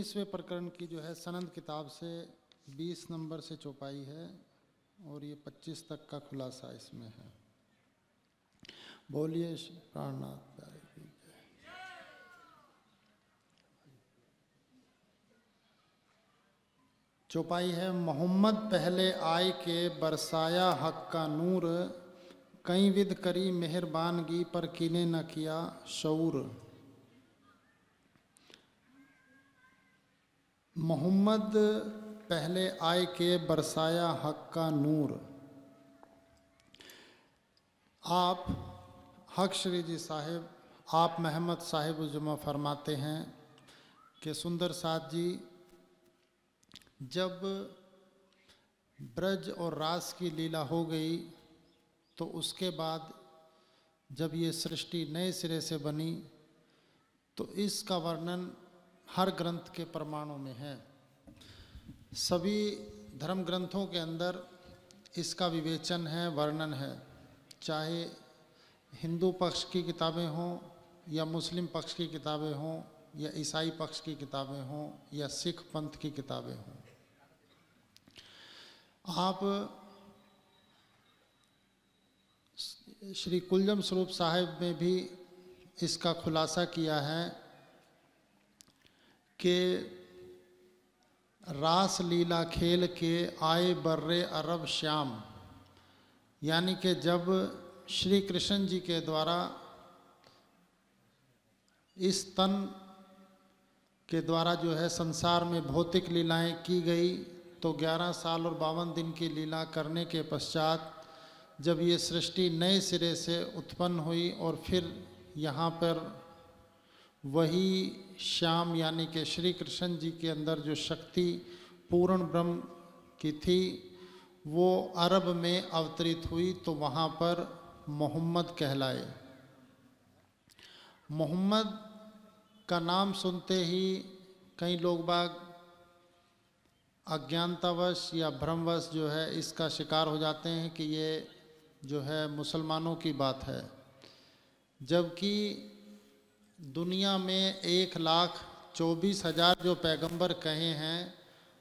उन्नीसवें प्रकरण की जो है सनंद किताब से बीस नंबर से चौपाई है और ये पच्चीस तक का खुलासा इसमें है। बोलिए प्राणनाथ प्यारे की चौपाई है, मोहम्मद पहले आय के बरसाया हक का नूर, कई विध करी मेहरबानगी पर किने न किया शऊर। मोहम्मद पहले आय के बरसाया हक का नूर। आप हक श्री जी साहिब, आप महमद साहिब जुमा फरमाते हैं कि सुंदर साथ जी, जब ब्रज और रास की लीला हो गई तो उसके बाद जब ये सृष्टि नए सिरे से बनी तो इसका वर्णन हर ग्रंथ के प्रमाणों में है। सभी धर्म ग्रंथों के अंदर इसका विवेचन है, वर्णन है। चाहे हिंदू पक्ष की किताबें हों या मुस्लिम पक्ष की किताबें हों या ईसाई पक्ष की किताबें हों या सिख पंथ की किताबें हों। आप श्री कुलजम स्वरूप साहिब में भी इसका खुलासा किया है। कि रास लीला खेल के आए बर्रे अरब श्याम, यानी कि जब श्री कृष्ण जी के द्वारा इस तन के द्वारा जो है संसार में भौतिक लीलाएँ की गई तो 11 साल और बावन दिन की लीला करने के पश्चात जब ये सृष्टि नए सिरे से उत्पन्न हुई और फिर यहाँ पर वही श्याम यानी कि श्री कृष्ण जी के अंदर जो शक्ति पूर्ण ब्रह्म की थी, वो अरब में अवतरित हुई तो वहाँ पर मोहम्मद कहलाए। मोहम्मद का नाम सुनते ही कई लोग बाग अज्ञानतावश या भ्रमवश जो है इसका शिकार हो जाते हैं कि ये जो है मुसलमानों की बात है। जबकि दुनिया में एक लाख चौबीस हज़ार जो पैगंबर कहे हैं,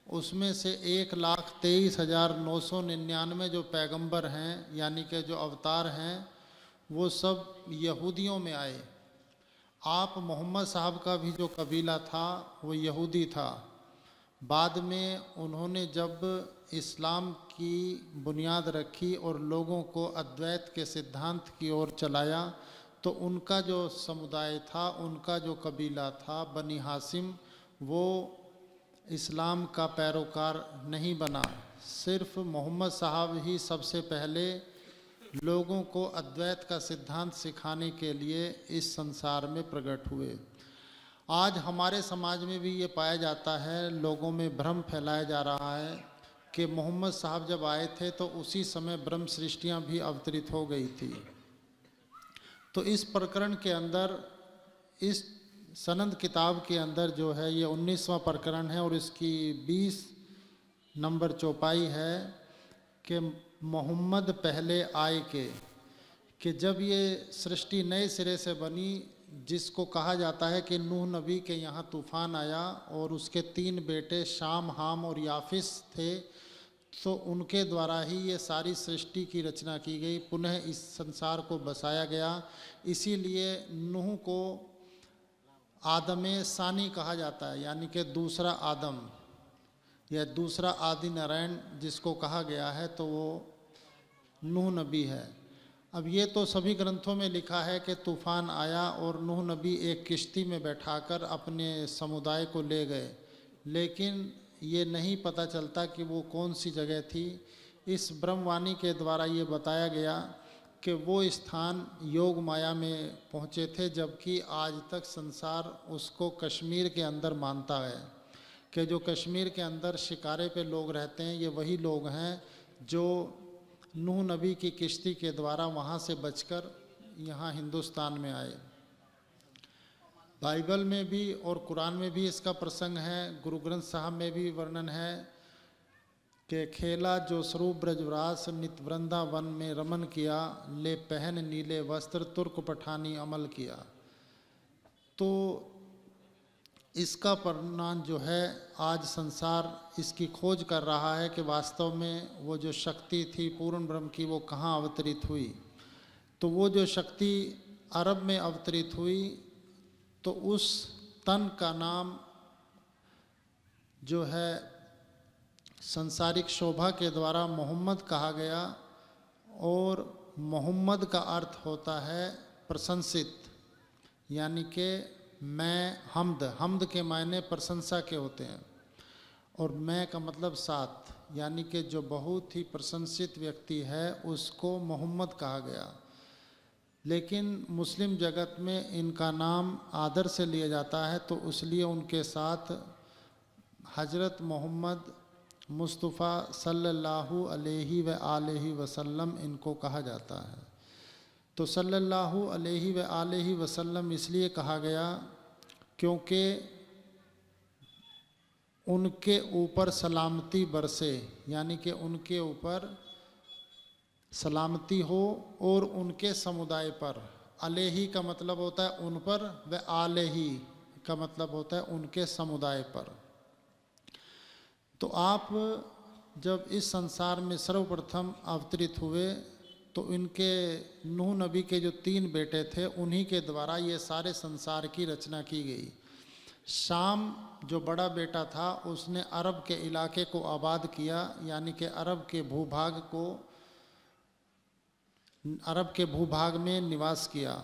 उसमें से एक लाख तेईस हज़ार नौ सौ निन्यानवे जो पैगंबर हैं, यानी कि जो अवतार हैं, वो सब यहूदियों में आए। आप मोहम्मद साहब का भी जो कबीला था, वो यहूदी था। बाद में उन्होंने जब इस्लाम की बुनियाद रखी और लोगों को अद्वैत के सिद्धांत की ओर चलाया तो उनका जो समुदाय था, उनका जो कबीला था, बनी हासिम, वो इस्लाम का पैरोकार नहीं बना। सिर्फ़ मोहम्मद साहब ही सबसे पहले लोगों को अद्वैत का सिद्धांत सिखाने के लिए इस संसार में प्रकट हुए। आज हमारे समाज में भी ये पाया जाता है, लोगों में भ्रम फैलाया जा रहा है कि मोहम्मद साहब जब आए थे तो उसी समय ब्रह्म सृष्टियाँ भी अवतरित हो गई थी। तो इस प्रकरण के अंदर, इस सनंद किताब के अंदर जो है, ये उन्नीसवा प्रकरण है और इसकी बीस नंबर चौपाई है कि मोहम्मद पहले आए के, कि जब ये सृष्टि नए सिरे से बनी, जिसको कहा जाता है कि नूह नबी के यहाँ तूफ़ान आया और उसके तीन बेटे शाम, हाम और याफिस थे तो उनके द्वारा ही ये सारी सृष्टि की रचना की गई, पुनः इस संसार को बसाया गया। इसीलिए नूह को आदम सानी कहा जाता है, यानी कि दूसरा आदम, या दूसरा आदि नारायण जिसको कहा गया है तो वो नूह नबी है। अब ये तो सभी ग्रंथों में लिखा है कि तूफ़ान आया और नूह नबी एक किश्ती में बैठाकर अपने समुदाय को ले गए, लेकिन ये नहीं पता चलता कि वो कौन सी जगह थी। इस ब्रह्मवाणी के द्वारा ये बताया गया कि वो स्थान योग माया में पहुँचे थे, जबकि आज तक संसार उसको कश्मीर के अंदर मानता है कि जो कश्मीर के अंदर शिकारे पे लोग रहते हैं, ये वही लोग हैं जो नूह नबी की किश्ती के द्वारा वहाँ से बचकर यहाँ हिंदुस्तान में आए। बाइबल में भी और कुरान में भी इसका प्रसंग है, गुरु ग्रंथ साहब में भी वर्णन है कि खेला जो स्वरूप ब्रजरास नित वृंदावन में रमन किया, ले पहन नीले वस्त्र तुर्क पठानी अमल किया। तो इसका परिणाम जो है, आज संसार इसकी खोज कर रहा है कि वास्तव में वो जो शक्ति थी, पूर्ण ब्रह्म की, वो कहाँ अवतरित हुई? तो वो जो शक्ति अरब में अवतरित हुई तो उस तन का नाम जो है संसारिक शोभा के द्वारा मोहम्मद कहा गया और मोहम्मद का अर्थ होता है प्रशंसित, यानी कि मैं हमद हमद के मायने प्रशंसा के होते हैं। और मैं का मतलब साथ, यानी कि जो बहुत ही प्रशंसित व्यक्ति है, उसको मोहम्मद कहा गया। लेकिन मुस्लिम जगत में इनका नाम आदर से लिया जाता है तो इसलिए उनके साथ हज़रत मोहम्मद मुस्तफ़ा सल्लल्लाहु अलैहि व आलिहि वसल्लम इनको कहा जाता है। तो सल्लल्लाहु अलैहि व आलिहि वसल्लम इसलिए कहा गया क्योंकि उनके ऊपर सलामती बरसे, यानी कि उनके ऊपर सलामती हो और उनके समुदाय पर। अलेही का मतलब होता है उन पर व आलेही का मतलब होता है उनके समुदाय पर। तो आप जब इस संसार में सर्वप्रथम अवतरित हुए तो इनके नूह नबी के जो तीन बेटे थे, उन्हीं के द्वारा ये सारे संसार की रचना की गई। शाम जो बड़ा बेटा था, उसने अरब के इलाके को आबाद किया, यानी कि अरब के भूभाग को अरब के भूभाग में निवास किया।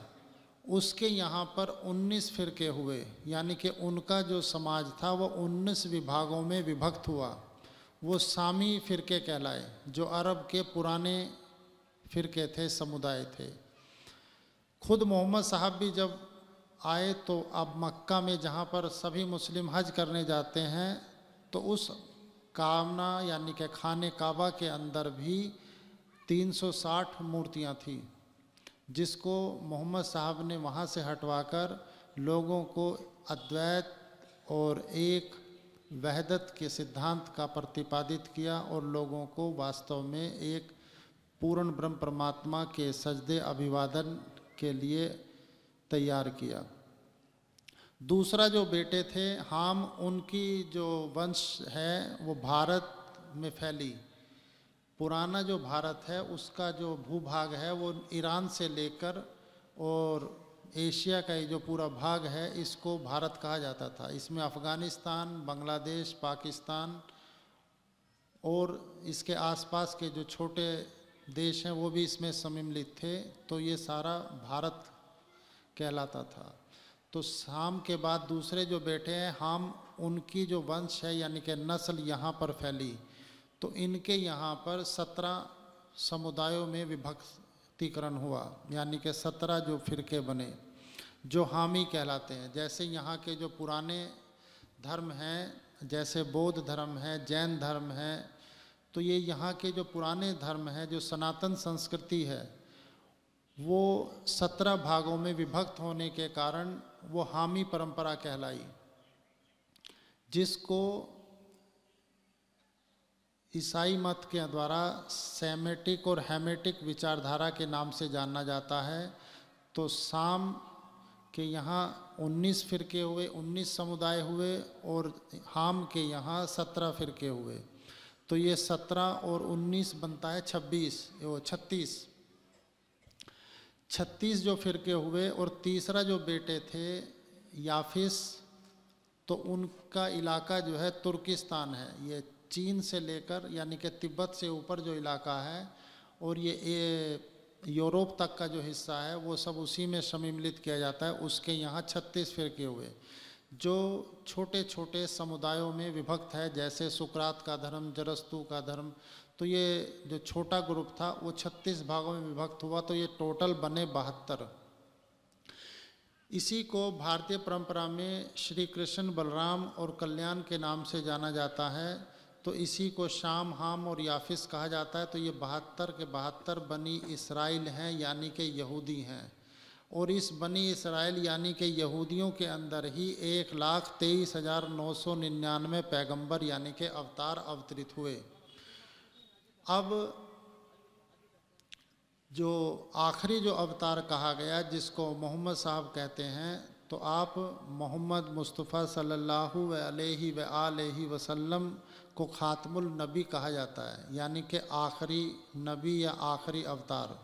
उसके यहाँ पर 19 फिरके हुए, यानी कि उनका जो समाज था, वो 19 विभागों में विभक्त हुआ। वो सामी फिरके कहलाए, जो अरब के पुराने फिरके थे, समुदाय थे। खुद मोहम्मद साहब भी जब आए तो अब मक्का में जहाँ पर सभी मुस्लिम हज करने जाते हैं तो उस कामना, यानी कि खाने काबा के अंदर भी 360 मूर्तियाँ थीं, जिसको मोहम्मद साहब ने वहाँ से हटवाकर लोगों को अद्वैत और एक वहदत के सिद्धांत का प्रतिपादित किया और लोगों को वास्तव में एक पूर्ण ब्रह्म परमात्मा के सजदे अभिवादन के लिए तैयार किया। दूसरा जो बेटे थे, हम, उनकी जो वंश है, वो भारत में फैली। पुराना जो भारत है, उसका जो भूभाग है, वो ईरान से लेकर और एशिया का ये जो पूरा भाग है, इसको भारत कहा जाता था। इसमें अफ़गानिस्तान, बांग्लादेश, पाकिस्तान और इसके आसपास के जो छोटे देश हैं, वो भी इसमें सम्मिलित थे। तो ये सारा भारत कहलाता था। तो शाम के बाद दूसरे जो बेटे हैं, हम, उनकी जो वंश है, यानी कि नस्ल यहाँ पर फैली। तो इनके यहाँ पर सत्रह समुदायों में विभक्तिकरण हुआ, यानी कि सत्रह जो फिरके बने, जो हामी कहलाते हैं। जैसे यहाँ के जो पुराने धर्म हैं, जैसे बौद्ध धर्म है, जैन धर्म है तो ये यहाँ के जो पुराने धर्म हैं, जो सनातन संस्कृति है, वो सत्रह भागों में विभक्त होने के कारण वो हामी परंपरा कहलाई, जिसको ईसाई मत के द्वारा सेमेटिक और हेमेटिक विचारधारा के नाम से जाना जाता है। तो शाम के यहाँ 19 फिरके हुए 19 समुदाय हुए और हाम के यहाँ 17 फिरके हुए। तो ये 17 और 19 बनता है 26 वो 36 36 जो फिरके हुए और तीसरा जो बेटे थे, याफिस तो उनका इलाका जो है तुर्किस्तान है। ये चीन से लेकर यानी कि तिब्बत से ऊपर जो इलाका है और ये, यूरोप तक का जो हिस्सा है वो सब उसी में सम्मिलित किया जाता है। उसके यहाँ छत्तीस फिरके हुए जो छोटे छोटे समुदायों में विभक्त है जैसे सुकरात का धर्म जरस्तु का धर्म। तो ये जो छोटा ग्रुप था वो छत्तीस भागों में विभक्त हुआ तो ये टोटल बने बहत्तर। इसी को भारतीय परंपरा में श्री कृष्ण बलराम और कल्याण के नाम से जाना जाता है। तो इसी को शाम, हाम और याफिस कहा जाता है। तो ये बहत्तर के बहत्तर बनी इसराइल हैं, यानी कि यहूदी हैं। और इस बनी इसराइल, यानी कि यहूदियों के अंदर ही एक लाख तेईस हज़ार नौ सौ निन्यानवे पैगंबर यानी कि अवतार अवतरित हुए। अब जो आखिरी जो अवतार कहा गया, जिसको मोहम्मद साहब कहते हैं तो आप मोहम्मद मुस्तफ़ा सल्लल्लाहु अलैहि व वसल्लम को ख़ातमुल नबी कहा जाता है, यानी कि आखिरी नबी या आखिरी अवतार।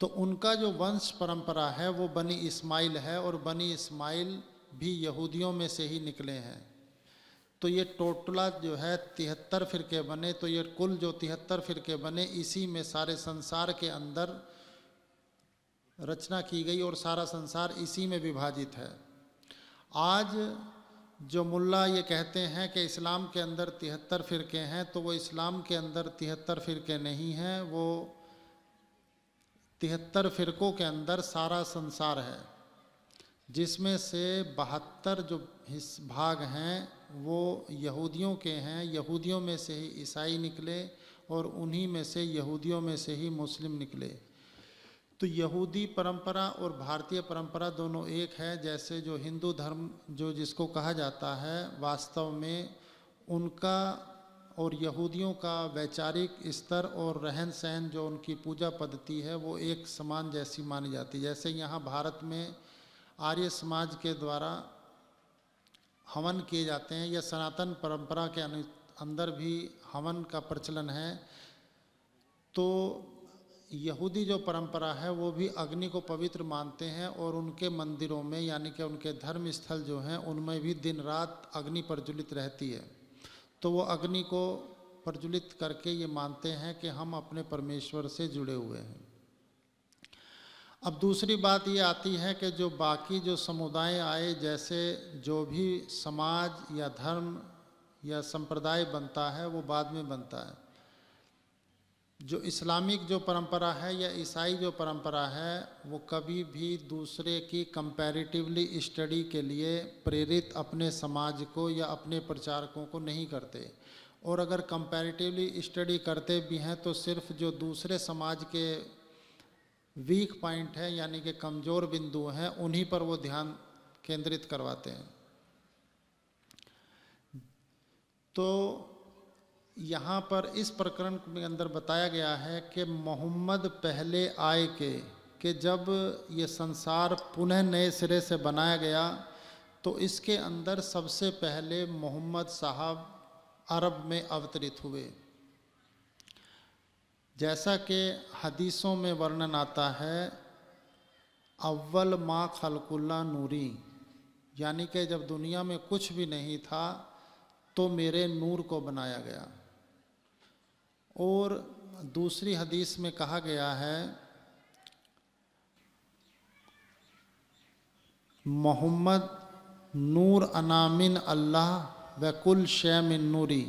तो उनका जो वंश परंपरा है, वो बनी इस्माइल है और बनी इस्माइल भी यहूदियों में से ही निकले हैं। तो ये टोटला जो है तिहत्तर फ़िरके बने तो ये कुल जो तिहत्तर फ़िरके बने, इसी में सारे संसार के अंदर रचना की गई और सारा संसार इसी में विभाजित है। आज जो मुल्ला ये कहते हैं कि इस्लाम के अंदर तिहत्तर फ़िरके हैं तो वो इस्लाम के अंदर तिहत्तर फ़िरके नहीं हैं, वो तिहत्तर फ़िरक़ों के अंदर सारा संसार है, जिसमें से बहत्तर जो हिस्स भाग हैं, वो यहूदियों के हैं। यहूदियों में से ही ईसाई निकले और उन्हीं में से यहूदियों में से ही मुस्लिम निकले। तो यहूदी परंपरा और भारतीय परंपरा दोनों एक है, जैसे जो हिंदू धर्म, जो जिसको कहा जाता है, वास्तव में उनका और यहूदियों का वैचारिक स्तर और रहन सहन जो उनकी पूजा पद्धति है, वो एक समान जैसी मानी जाती है। जैसे यहाँ भारत में आर्य समाज के द्वारा हवन किए जाते हैं, या सनातन परंपरा के अंदर भी हवन का प्रचलन है तो यहूदी जो परंपरा है, वो भी अग्नि को पवित्र मानते हैं और उनके मंदिरों में, यानी कि उनके धर्म स्थल जो हैं, उनमें भी दिन रात अग्नि प्रज्वलित रहती है। तो वो अग्नि को प्रज्वलित करके ये मानते हैं कि हम अपने परमेश्वर से जुड़े हुए हैं। अब दूसरी बात ये आती है कि जो बाकी जो समुदाय आए, जैसे जो भी समाज या धर्म या संप्रदाय बनता है, वो बाद में बनता है। जो इस्लामिक जो परंपरा है या ईसाई जो परंपरा है, वो कभी भी दूसरे की कंपैरेटिवली स्टडी के लिए प्रेरित अपने समाज को या अपने प्रचारकों को नहीं करते। और अगर कंपैरेटिवली स्टडी करते भी हैं तो सिर्फ़ जो दूसरे समाज के वीक पॉइंट है, यानी कि कमज़ोर बिंदु हैं, उन्हीं पर वो ध्यान केंद्रित करवाते हैं। तो यहाँ पर इस प्रकरण के अंदर बताया गया है कि मोहम्मद पहले आए के, कि जब ये संसार पुनः नए सिरे से बनाया गया तो इसके अंदर सबसे पहले मोहम्मद साहब अरब में अवतरित हुए। जैसा कि हदीसों में वर्णन आता है, अव्वल माँ खलकुल्ला नूरी, यानी कि जब दुनिया में कुछ भी नहीं था तो मेरे नूर को बनाया गया। और दूसरी हदीस में कहा गया है, मोहम्मद नूर अनामिन अल्लाह व कुल शैमिन नूरी,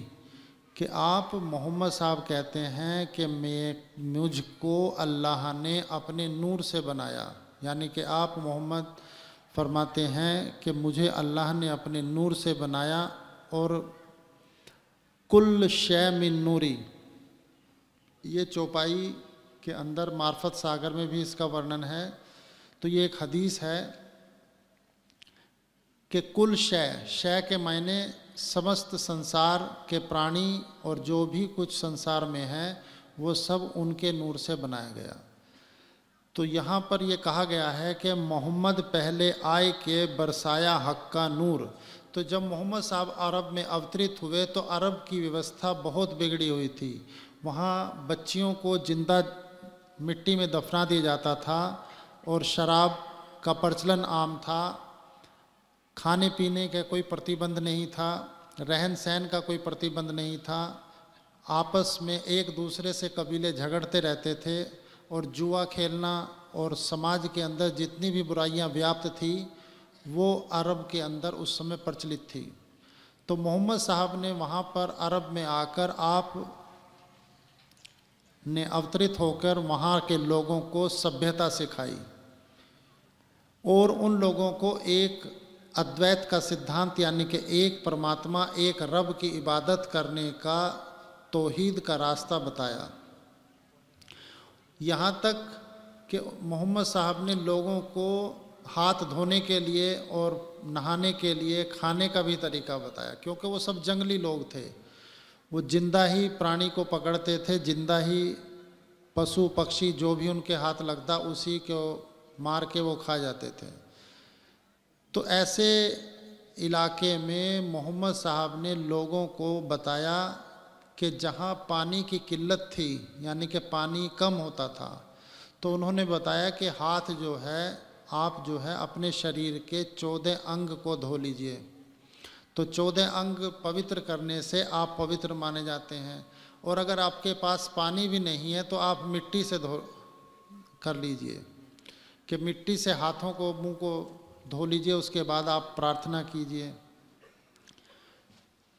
कि आप मोहम्मद साहब कहते हैं कि मैं, मुझको अल्लाह ने अपने नूर से बनाया। यानी कि आप मोहम्मद फरमाते हैं कि मुझे अल्लाह ने अपने नूर से बनाया और कुल शय मिन नूरी ये चौपाई के अंदर मार्फत सागर में भी इसका वर्णन है। तो ये एक हदीस है कि कुल शय शय के मायने समस्त संसार के प्राणी और जो भी कुछ संसार में है, वो सब उनके नूर से बनाया गया। तो यहाँ पर ये कहा गया है कि मोहम्मद पहले आए के बरसाया हक का नूर। तो जब मोहम्मद साहब अरब में अवतरित हुए तो अरब की व्यवस्था बहुत बिगड़ी हुई थी। वहाँ बच्चियों को ज़िंदा मिट्टी में दफना दिया जाता था और शराब का प्रचलन आम था। खाने पीने का कोई प्रतिबंध नहीं था, रहन सहन का कोई प्रतिबंध नहीं था। आपस में एक दूसरे से कबीले झगड़ते रहते थे और जुआ खेलना और समाज के अंदर जितनी भी बुराइयाँ व्याप्त थी, वो अरब के अंदर उस समय प्रचलित थी। तो मोहम्मद साहब ने वहाँ पर अरब में आकर आप ने अवतरित होकर वहाँ के लोगों को सभ्यता सिखाई और उन लोगों को एक अद्वैत का सिद्धांत, यानी कि एक परमात्मा, एक रब की इबादत करने का तोहीद का रास्ता बताया। यहाँ तक कि मोहम्मद साहब ने लोगों को हाथ धोने के लिए और नहाने के लिए खाने का भी तरीका बताया, क्योंकि वो सब जंगली लोग थे। वो ज़िंदा ही प्राणी को पकड़ते थे, ज़िंदा ही पशु, पक्षी, जो भी उनके हाथ लगता, उसी को मार के वो खा जाते थे। तो ऐसे इलाके में मोहम्मद साहब ने लोगों को बताया कि जहाँ पानी की किल्लत थी, यानी कि पानी कम होता था तो उन्होंने बताया कि हाथ जो है, आप जो है, अपने शरीर के चौदह अंग को धो लीजिए। तो चौदह अंग पवित्र करने से आप पवित्र माने जाते हैं। और अगर आपके पास पानी भी नहीं है तो आप मिट्टी से धो, कर लीजिए। कि मिट्टी से हाथों को, मुँह को धो लीजिए, उसके बाद आप प्रार्थना कीजिए।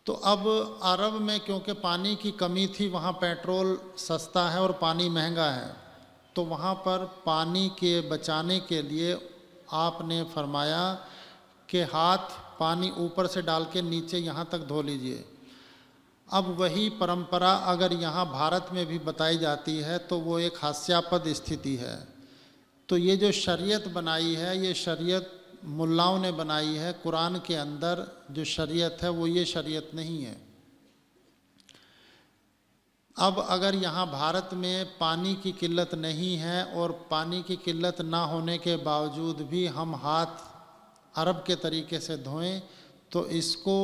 तो अब अरब में, क्योंकि पानी की कमी थी, वहाँ पेट्रोल सस्ता है और पानी महँगा है तो वहाँ पर पानी के बचाने के लिए आपने फरमाया कि हाथ पानी ऊपर से डाल के नीचे यहाँ तक धो लीजिए। अब वही परंपरा अगर यहाँ भारत में भी बताई जाती है तो वो एक हास्यापद स्थिति है। तो ये जो शरीयत बनाई है, ये शरीयत मुल्लाओं ने बनाई है, कुरान के अंदर जो शरीयत है, वो ये शरीयत नहीं है। अब अगर यहाँ भारत में पानी की किल्लत नहीं है और पानी की किल्लत ना होने के बावजूद भी हम हाथ अरब के तरीके से धोएँ तो इसको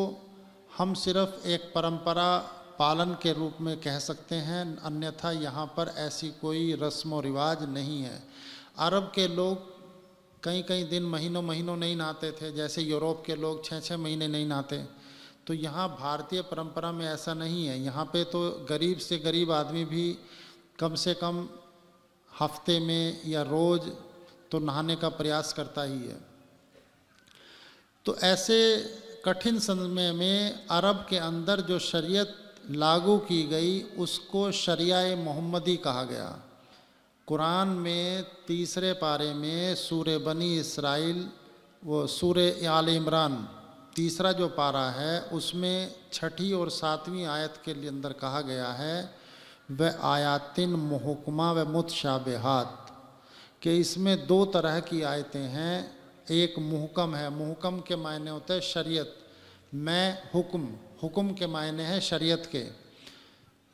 हम सिर्फ़ एक परंपरा पालन के रूप में कह सकते हैं, अन्यथा यहाँ पर ऐसी कोई रस्म व रिवाज नहीं है। अरब के लोग कई कई दिन महीनों महीनों नहीं नहाते थे, जैसे यूरोप के लोग छः छः महीने नहीं नहाते। तो यहाँ भारतीय परंपरा में ऐसा नहीं है। यहाँ पे तो गरीब से गरीब आदमी भी कम से कम हफ़्ते में या रोज़ तो नहाने का प्रयास करता ही है। तो ऐसे कठिन समय में अरब के अंदर जो शरीयत लागू की गई, उसको शरिया मोहम्मदी कहा गया। कुरान में तीसरे पारे में सूर बनी इसराइल, वो सूर आल इमरान, तीसरा जो पारा है, उसमें छठी और सातवीं आयत के लिए अंदर कहा गया है व आयातिन महकमा व मुतशाबहात, कि इसमें दो तरह की आयतें हैं। एक मुहकम है। मुहकम के मायने होते हैं शरीयत। मैं हुक्म हुक्म के मायने हैं शरीयत के,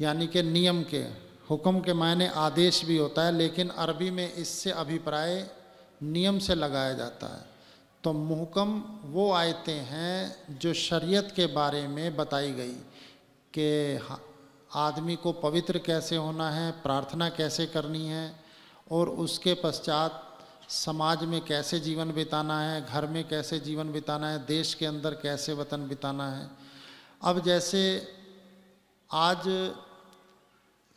यानी कि नियम के। हुक्म के मायने आदेश भी होता है, लेकिन अरबी में इससे अभिप्राय नियम से लगाया जाता है। तो मुहकम वो आयतें हैं जो शरीयत के बारे में बताई गई कि आदमी को पवित्र कैसे होना है, प्रार्थना कैसे करनी है, और उसके पश्चात समाज में कैसे जीवन बिताना है, घर में कैसे जीवन बिताना है, देश के अंदर कैसे वतन बिताना है। अब जैसे आज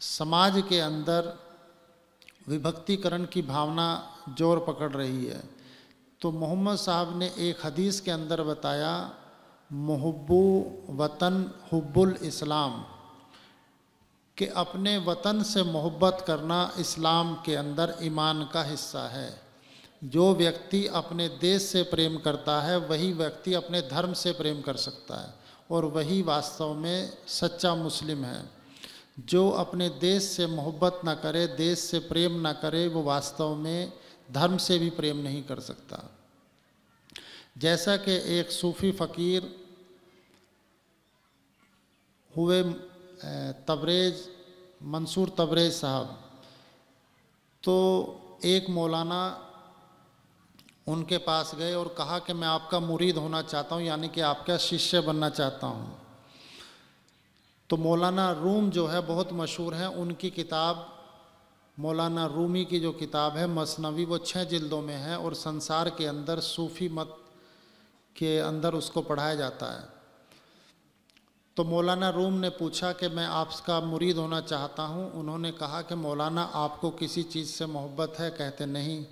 समाज के अंदर विभक्तिकरण की भावना ज़ोर पकड़ रही है तो मोहम्मद साहब ने एक हदीस के अंदर बताया, महब्बू वतन हुब्बुल इस्लाम, कि अपने वतन से मोहब्बत करना इस्लाम के अंदर ईमान का हिस्सा है। जो व्यक्ति अपने देश से प्रेम करता है, वही व्यक्ति अपने धर्म से प्रेम कर सकता है और वही वास्तव में सच्चा मुस्लिम है। जो अपने देश से मोहब्बत ना करे, देश से प्रेम ना करे, वो वास्तव में धर्म से भी प्रेम नहीं कर सकता। जैसा कि एक सूफ़ी फ़कीर हुए तबरेज, मंसूर तबरेज साहब तो एक मौलाना उनके पास गए और कहा कि मैं आपका मुरीद होना चाहता हूँ, यानी कि आपका शिष्य बनना चाहता हूँ। तो मौलाना रूम जो है बहुत मशहूर है। उनकी किताब, मौलाना रूमी की जो किताब है, मसनवी, वो छः जिल्दों में है और संसार के अंदर, सूफ़ी मत के अंदर उसको पढ़ाया जाता है। तो मौलाना रूम ने पूछा कि मैं आपका मुरीद होना चाहता हूँ। उन्होंने कहा कि मौलाना, आपको किसी चीज़ से मोहब्बत है? कहते, नहीं।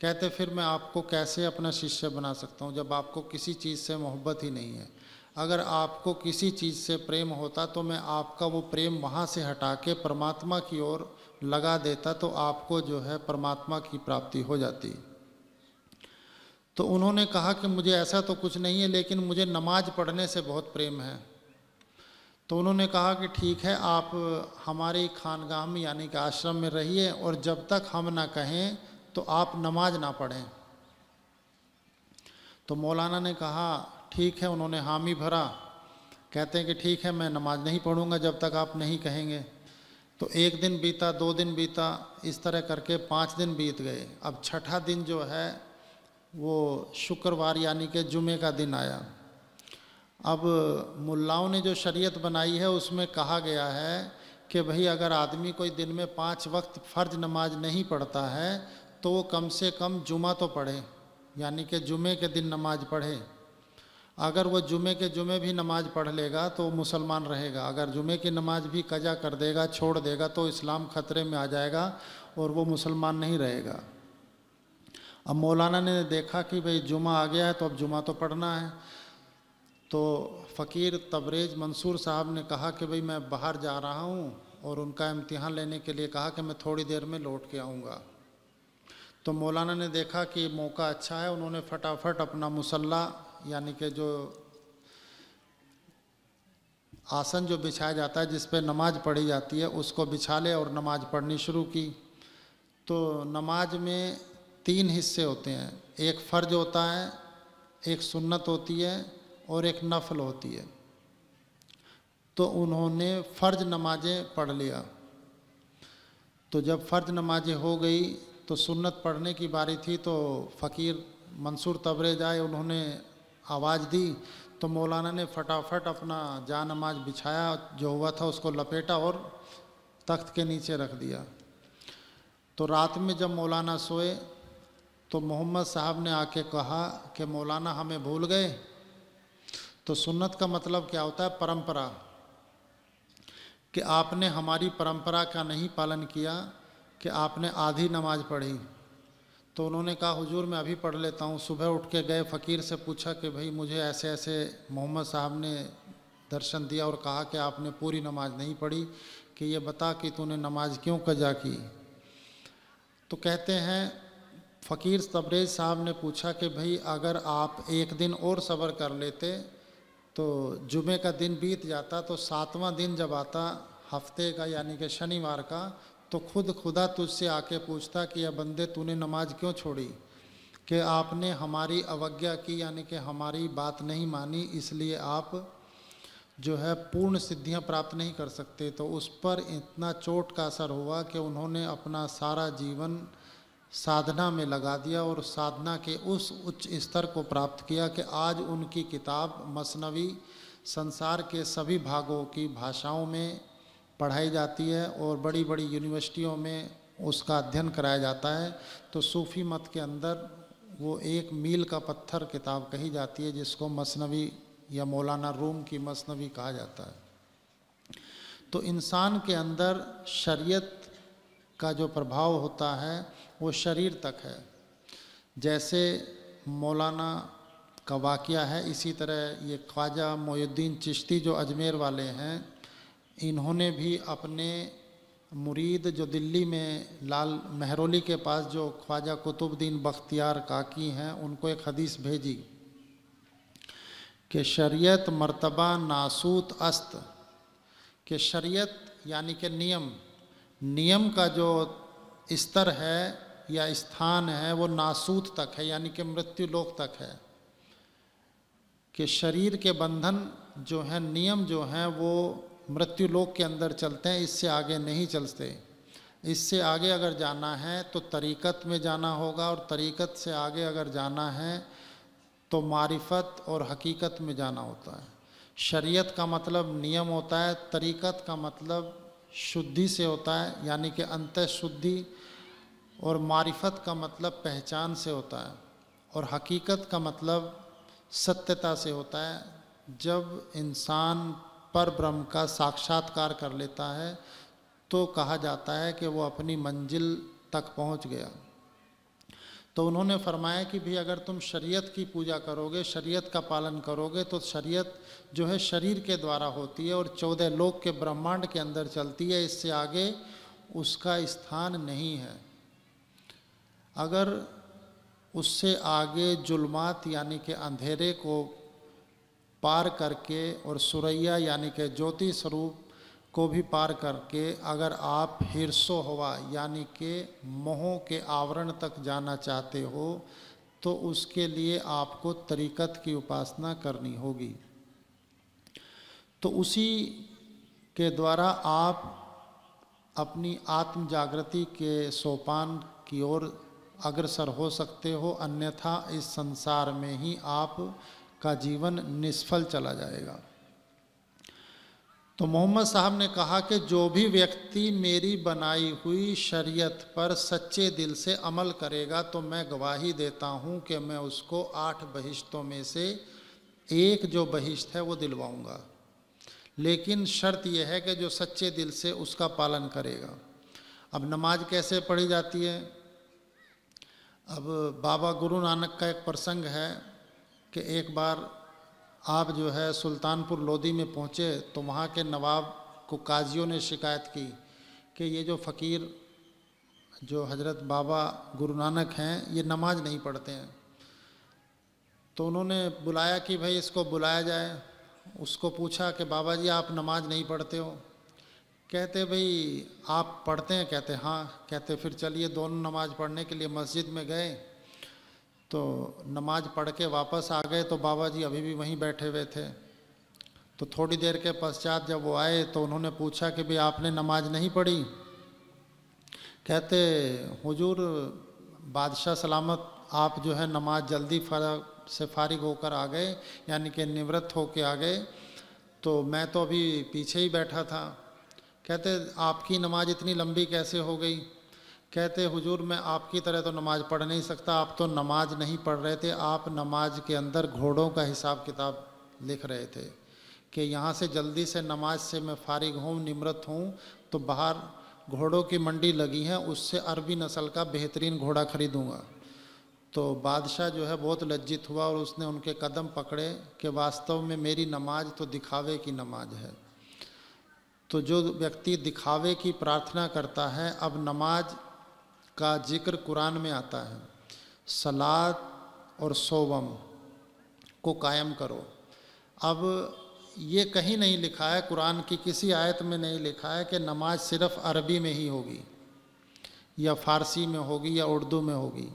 कहते, फिर मैं आपको कैसे अपना शिष्य बना सकता हूँ जब आपको किसी चीज़ से मोहब्बत ही नहीं है? अगर आपको किसी चीज़ से प्रेम होता तो मैं आपका वो प्रेम वहाँ से हटा के परमात्मा की ओर लगा देता तो आपको जो है परमात्मा की प्राप्ति हो जाती। तो उन्होंने कहा कि मुझे ऐसा तो कुछ नहीं है, लेकिन मुझे नमाज़ पढ़ने से बहुत प्रेम है। तो उन्होंने कहा कि ठीक है, आप हमारी खानगाह में यानी कि आश्रम में रहिए और जब तक हम ना कहें तो आप नमाज़ ना पढ़ें। तो मौलाना ने कहा, ठीक है, उन्होंने हामी भरा। कहते हैं कि ठीक है, मैं नमाज़ नहीं पढ़ूँगा जब तक आप नहीं कहेंगे। तो एक दिन बीता, दो दिन बीता, इस तरह करके पाँच दिन बीत गए। अब छठा दिन जो है, वो शुक्रवार यानी कि जुमे का दिन आया। अब मुल्लाओं ने जो शरीयत बनाई है, उसमें कहा गया है कि, भाई, अगर आदमी कोई दिन में पाँच वक्त फ़र्ज़ नमाज़ नहीं पढ़ता है तो वो कम से कम जुमा तो पढ़े, यानी कि जुमे के दिन नमाज़ पढ़े। अगर वो जुमे के जुमे भी नमाज़ पढ़ लेगा तो मुसलमान रहेगा। अगर जुमे की नमाज़ भी कजा कर देगा, छोड़ देगा तो इस्लाम ख़तरे में आ जाएगा और वो मुसलमान नहीं रहेगा। अब मौलाना ने देखा कि भाई जुमा आ गया है तो अब जुमा तो पढ़ना है। तो फ़कीर तबरेज मंसूर साहब ने कहा कि भाई मैं बाहर जा रहा हूँ और उनका इम्तिहान लेने के लिए कहा कि मैं थोड़ी देर में लौट के आऊँगा। तो मौलाना ने देखा कि मौका अच्छा है, उन्होंने फटाफट अपना मुसल्ला, यानी कि जो आसन जो बिछाया जाता है, जिस पे नमाज़ पढ़ी जाती है, उसको बिछा ले और नमाज़ पढ़नी शुरू की। तो नमाज़ में तीन हिस्से होते हैं। एक फ़र्ज़ होता है, एक सुन्नत होती है और एक नफल होती है। तो उन्होंने फ़र्ज़ नमाजें पढ़ लिया। तो जब फ़र्ज़ नमाजें हो गई तो सुन्नत पढ़ने की बारी थी तो फ़कीर मंसूर तबरेज आए उन्होंने आवाज़ दी तो मौलाना ने फटाफट अपना जा नमाज़ बिछाया, जो हुआ था उसको लपेटा और तख्त के नीचे रख दिया। तो रात में जब मौलाना सोए तो मोहम्मद साहब ने आके कहा कि मौलाना हमें भूल गए। तो सुन्नत का मतलब क्या होता है? परंपरा। कि आपने हमारी परंपरा का नहीं पालन किया कि आपने आधी नमाज़ पढ़ी। तो उन्होंने कहा, हुजूर, मैं अभी पढ़ लेता हूँ। सुबह उठ के गए, फ़कीर से पूछा कि, भाई, मुझे ऐसे ऐसे मोहम्मद साहब ने दर्शन दिया और कहा कि आपने पूरी नमाज़ नहीं पढ़ी, कि ये बता कि तूने नमाज़ क्यों कजा की? तो कहते हैं, फ़कीर तबरेज़ साहब ने पूछा कि, भाई, अगर आप एक दिन और सब्र कर लेते तो जुमे का दिन बीत जाता तो सातवां दिन जब आता, हफ़्ते का, यानी कि शनिवार का तो खुद खुदा तुझसे आके पूछता कि यह बंदे, तूने नमाज़ क्यों छोड़ी? कि आपने हमारी अवज्ञा की, यानी कि हमारी बात नहीं मानी, इसलिए आप जो है पूर्ण सिद्धियाँ प्राप्त नहीं कर सकते। तो उस पर इतना चोट का असर हुआ कि उन्होंने अपना सारा जीवन साधना में लगा दिया और साधना के उस उच्च स्तर को प्राप्त किया कि आज उनकी किताब मसनवी संसार के सभी भागों की भाषाओं में पढ़ाई जाती है और बड़ी बड़ी यूनिवर्सिटियों में उसका अध्ययन कराया जाता है तो सूफ़ी मत के अंदर वो एक मील का पत्थर किताब कही जाती है, जिसको मसनवी या मौलाना रूम की मसनवी कहा जाता है। तो इंसान के अंदर शरीयत का जो प्रभाव होता है, वो शरीर तक है। जैसे मौलाना का वाक़ है, इसी तरह ये ख्वाजा मोहुद्दीन चिश्ती जो अजमेर वाले हैं इन्होंने भी अपने मुरीद जो दिल्ली में लाल महरोली के पास जो ख्वाजा कुतुबुद्दीन बख्तियार काकी हैं, उनको एक हदीस भेजी कि शरीयत मर्तबा नासूत अस्त, कि शरीयत यानी कि नियम नियम का जो स्तर है या स्थान है, वो नासूत तक है, यानी कि मृत्यु लोक तक है। कि शरीर के बंधन जो है, नियम जो हैं, वो मृत्यु लोक के अंदर चलते हैं, इससे आगे नहीं चलते। इससे आगे अगर जाना है तो तरीक़त में जाना होगा, और तरीक़त से आगे अगर जाना है तो मारिफत और हकीकत में जाना होता है। शरीयत का मतलब नियम होता है, तरीक़त का मतलब शुद्धि से होता है, यानी कि अंत शुद्धि और मारिफत का मतलब पहचान से होता है, और हकीकत का मतलब सत्यता से होता है। जब इंसान पर ब्रह्म का साक्षात्कार कर लेता है तो कहा जाता है कि वो अपनी मंजिल तक पहुँच गया। तो उन्होंने फरमाया कि भी अगर तुम शरीयत की पूजा करोगे, शरीयत का पालन करोगे तो शरीयत जो है शरीर के द्वारा होती है और चौदह लोक के ब्रह्मांड के अंदर चलती है, इससे आगे उसका स्थान नहीं है। अगर उससे आगे जुल्मात यानी कि अंधेरे को पार करके और सुरैया यानी कि ज्योति स्वरूप को भी पार करके अगर आप हिरसो हवा यानी कि मोहों के आवरण तक जाना चाहते हो तो उसके लिए आपको तरीक़त की उपासना करनी होगी। तो उसी के द्वारा आप अपनी आत्म जागृति के सोपान की ओर अग्रसर हो सकते हो, अन्यथा इस संसार में ही आप का जीवन निष्फल चला जाएगा। तो मोहम्मद साहब ने कहा कि जो भी व्यक्ति मेरी बनाई हुई शरीयत पर सच्चे दिल से अमल करेगा तो मैं गवाही देता हूँ कि मैं उसको आठ बहिश्तों में से एक जो बहिश्त है वो दिलवाऊँगा। लेकिन शर्त यह है कि जो सच्चे दिल से उसका पालन करेगा। अब नमाज़ कैसे पढ़ी जाती है? अब बाबा गुरु नानक का एक प्रसंग है कि एक बार आप जो है सुल्तानपुर लोधी में पहुँचे तो वहाँ के नवाब को काजियों ने शिकायत की कि ये जो फ़कीर, जो हज़रत बाबा गुरु नानक हैं, ये नमाज़ नहीं पढ़ते हैं। तो उन्होंने बुलाया कि भाई इसको बुलाया जाए। उसको पूछा कि बाबा जी, आप नमाज़ नहीं पढ़ते हो? कहते, भाई, आप पढ़ते हैं? कहते हाँ। कहते, फिर चलिए, दोनों नमाज़ पढ़ने के लिए मस्जिद में गए। तो नमाज़ पढ़ के वापस आ गए तो बाबा जी अभी भी वहीं बैठे हुए थे। तो थोड़ी देर के पश्चात जब वो आए तो उन्होंने पूछा कि भाई आपने नमाज़ नहीं पढ़ी? कहते, हुजूर, बादशाह सलामत, आप जो है नमाज़ जल्दी से फारिग होकर आ गए, यानी कि निवृत्त होके आ गए। तो मैं तो अभी पीछे ही बैठा था। कहते, आपकी नमाज़ इतनी लंबी कैसे हो गई? कहते, हुजूर, मैं आपकी तरह तो नमाज़ पढ़ नहीं सकता। आप तो नमाज़ नहीं पढ़ रहे थे। आप नमाज़ के अंदर घोड़ों का हिसाब किताब लिख रहे थे कि यहाँ से जल्दी से नमाज़ से मैं फारिग हूँ, निमृत हूँ तो बाहर घोड़ों की मंडी लगी है, उससे अरबी नस्ल का बेहतरीन घोड़ा खरीदूँगा। तो बादशाह जो है बहुत लज्जित हुआ और उसने उनके कदम पकड़े कि वास्तव में मेरी नमाज़ तो दिखावे की नमाज़ है। तो जो व्यक्ति दिखावे की प्रार्थना करता है, अब नमाज़ का ज़िक्र कुरान में आता है। सलाद और सोवम को कायम करो। अब ये कहीं नहीं लिखा है, कुरान की किसी आयत में नहीं लिखा है कि नमाज़ सिर्फ़ अरबी में ही होगी, या फ़ारसी में होगी, या उर्दू में होगी।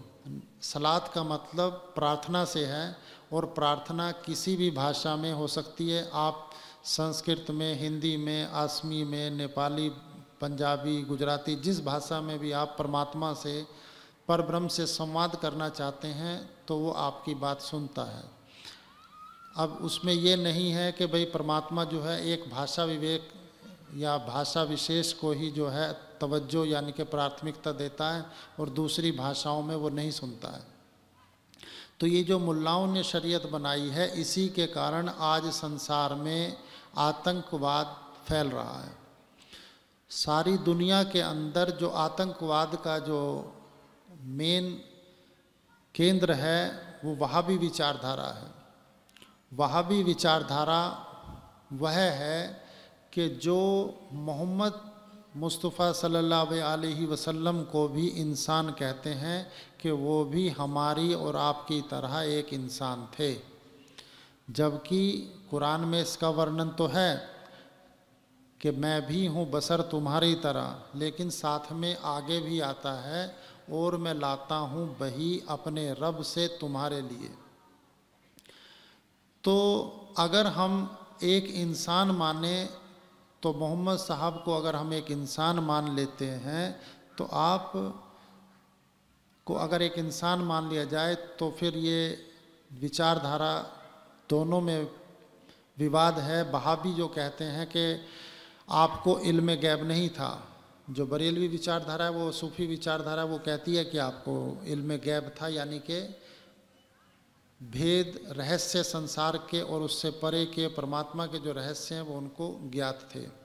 सलाद का मतलब प्रार्थना से है और प्रार्थना किसी भी भाषा में हो सकती है। आप संस्कृत में, हिंदी में आसमी में, नेपाली पंजाबी, गुजराती, जिस भाषा में भी आप परमात्मा से पर ब्रह्म से संवाद करना चाहते हैं तो वो आपकी बात सुनता है। अब उसमें ये नहीं है कि भाई परमात्मा जो है एक भाषा विवेक या भाषा विशेष को ही जो है तवज्जो यानी कि प्राथमिकता देता है और दूसरी भाषाओं में वो नहीं सुनता है। तो ये जो मुल्लाओं ने शरीयत बनाई है, इसी के कारण आज संसार में आतंकवाद फैल रहा है। सारी दुनिया के अंदर जो आतंकवाद का जो मेन केंद्र है, वो वहाँ भी विचारधारा है। वहाँ भी विचारधारा वह है कि जो मोहम्मद मुस्तफ़ा सल्लल्लाहु वसल्लम को भी इंसान कहते हैं कि वो भी हमारी और आपकी तरह एक इंसान थे। जबकि कुरान में इसका वर्णन तो है कि मैं भी हूँ बसर तुम्हारी तरह, लेकिन साथ में आगे भी आता है और मैं लाता हूँ बही अपने रब से तुम्हारे लिए। तो अगर हम एक इंसान माने तो मोहम्मद साहब को अगर हम एक इंसान मान लेते हैं तो आप को अगर एक इंसान मान लिया जाए तो फिर ये विचारधारा दोनों में विवाद है। बहाबी जो कहते हैं कि आपको इल्म गैब नहीं था। जो बरेलवी विचारधारा है, वो सूफी विचारधारा, वो कहती है कि आपको इल्म गैब था, यानी कि भेद, रहस्य संसार के और उससे परे के परमात्मा के जो रहस्य हैं, वो उनको ज्ञात थे।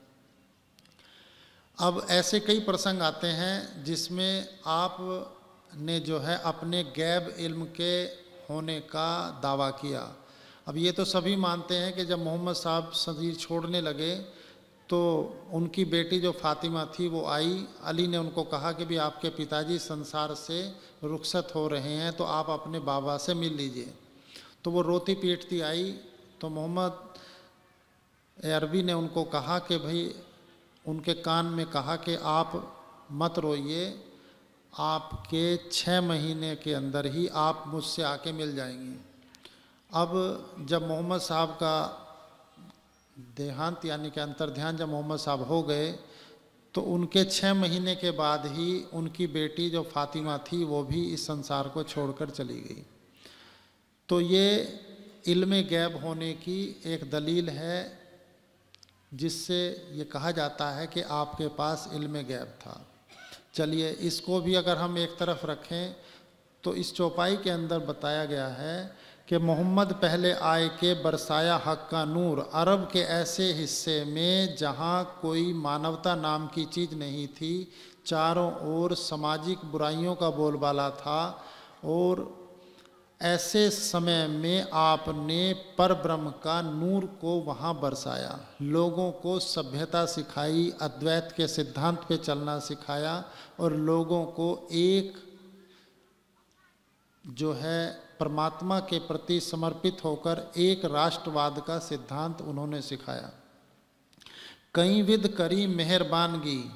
अब ऐसे कई प्रसंग आते हैं, जिसमें आप ने जो है अपने गैब इल्म के होने का दावा किया। अब ये तो सभी मानते हैं कि जब मोहम्मद साहब शरीर छोड़ने लगे तो उनकी बेटी जो फातिमा थी, वो आई। अली ने उनको कहा कि भी आपके पिताजी संसार से रुखसत हो रहे हैं तो आप अपने बाबा से मिल लीजिए। तो वो रोती पीटती आई। तो मोहम्मद अरबी ने उनको कहा कि भाई, उनके कान में कहा कि आप मत रोइए, आपके छः महीने के अंदर ही आप मुझसे आके मिल जाएँगी। अब जब मोहम्मद साहब का देहांत यानी कि अंतर ध्यान जब मोहम्मद साहब हो गए तो उनके छः महीने के बाद ही उनकी बेटी जो फातिमा थी, वो भी इस संसार को छोड़कर चली गई। तो ये इल्म गैब होने की एक दलील है, जिससे ये कहा जाता है कि आपके पास इल्म गैब था। चलिए, इसको भी अगर हम एक तरफ़ रखें तो इस चौपाई के अंदर बताया गया है कि मोहम्मद पहले आए के बरसाया हक का नूर अरब के ऐसे हिस्से में जहाँ कोई मानवता नाम की चीज़ नहीं थी, चारों ओर सामाजिक बुराइयों का बोलबाला था और ऐसे समय में आपने पर ब्रह्म का नूर को वहाँ बरसाया। लोगों को सभ्यता सिखाई, अद्वैत के सिद्धांत पे चलना सिखाया और लोगों को एक जो है परमात्मा के प्रति समर्पित होकर एक राष्ट्रवाद का सिद्धांत उन्होंने सिखाया। कई विध करी मेहरबानगी,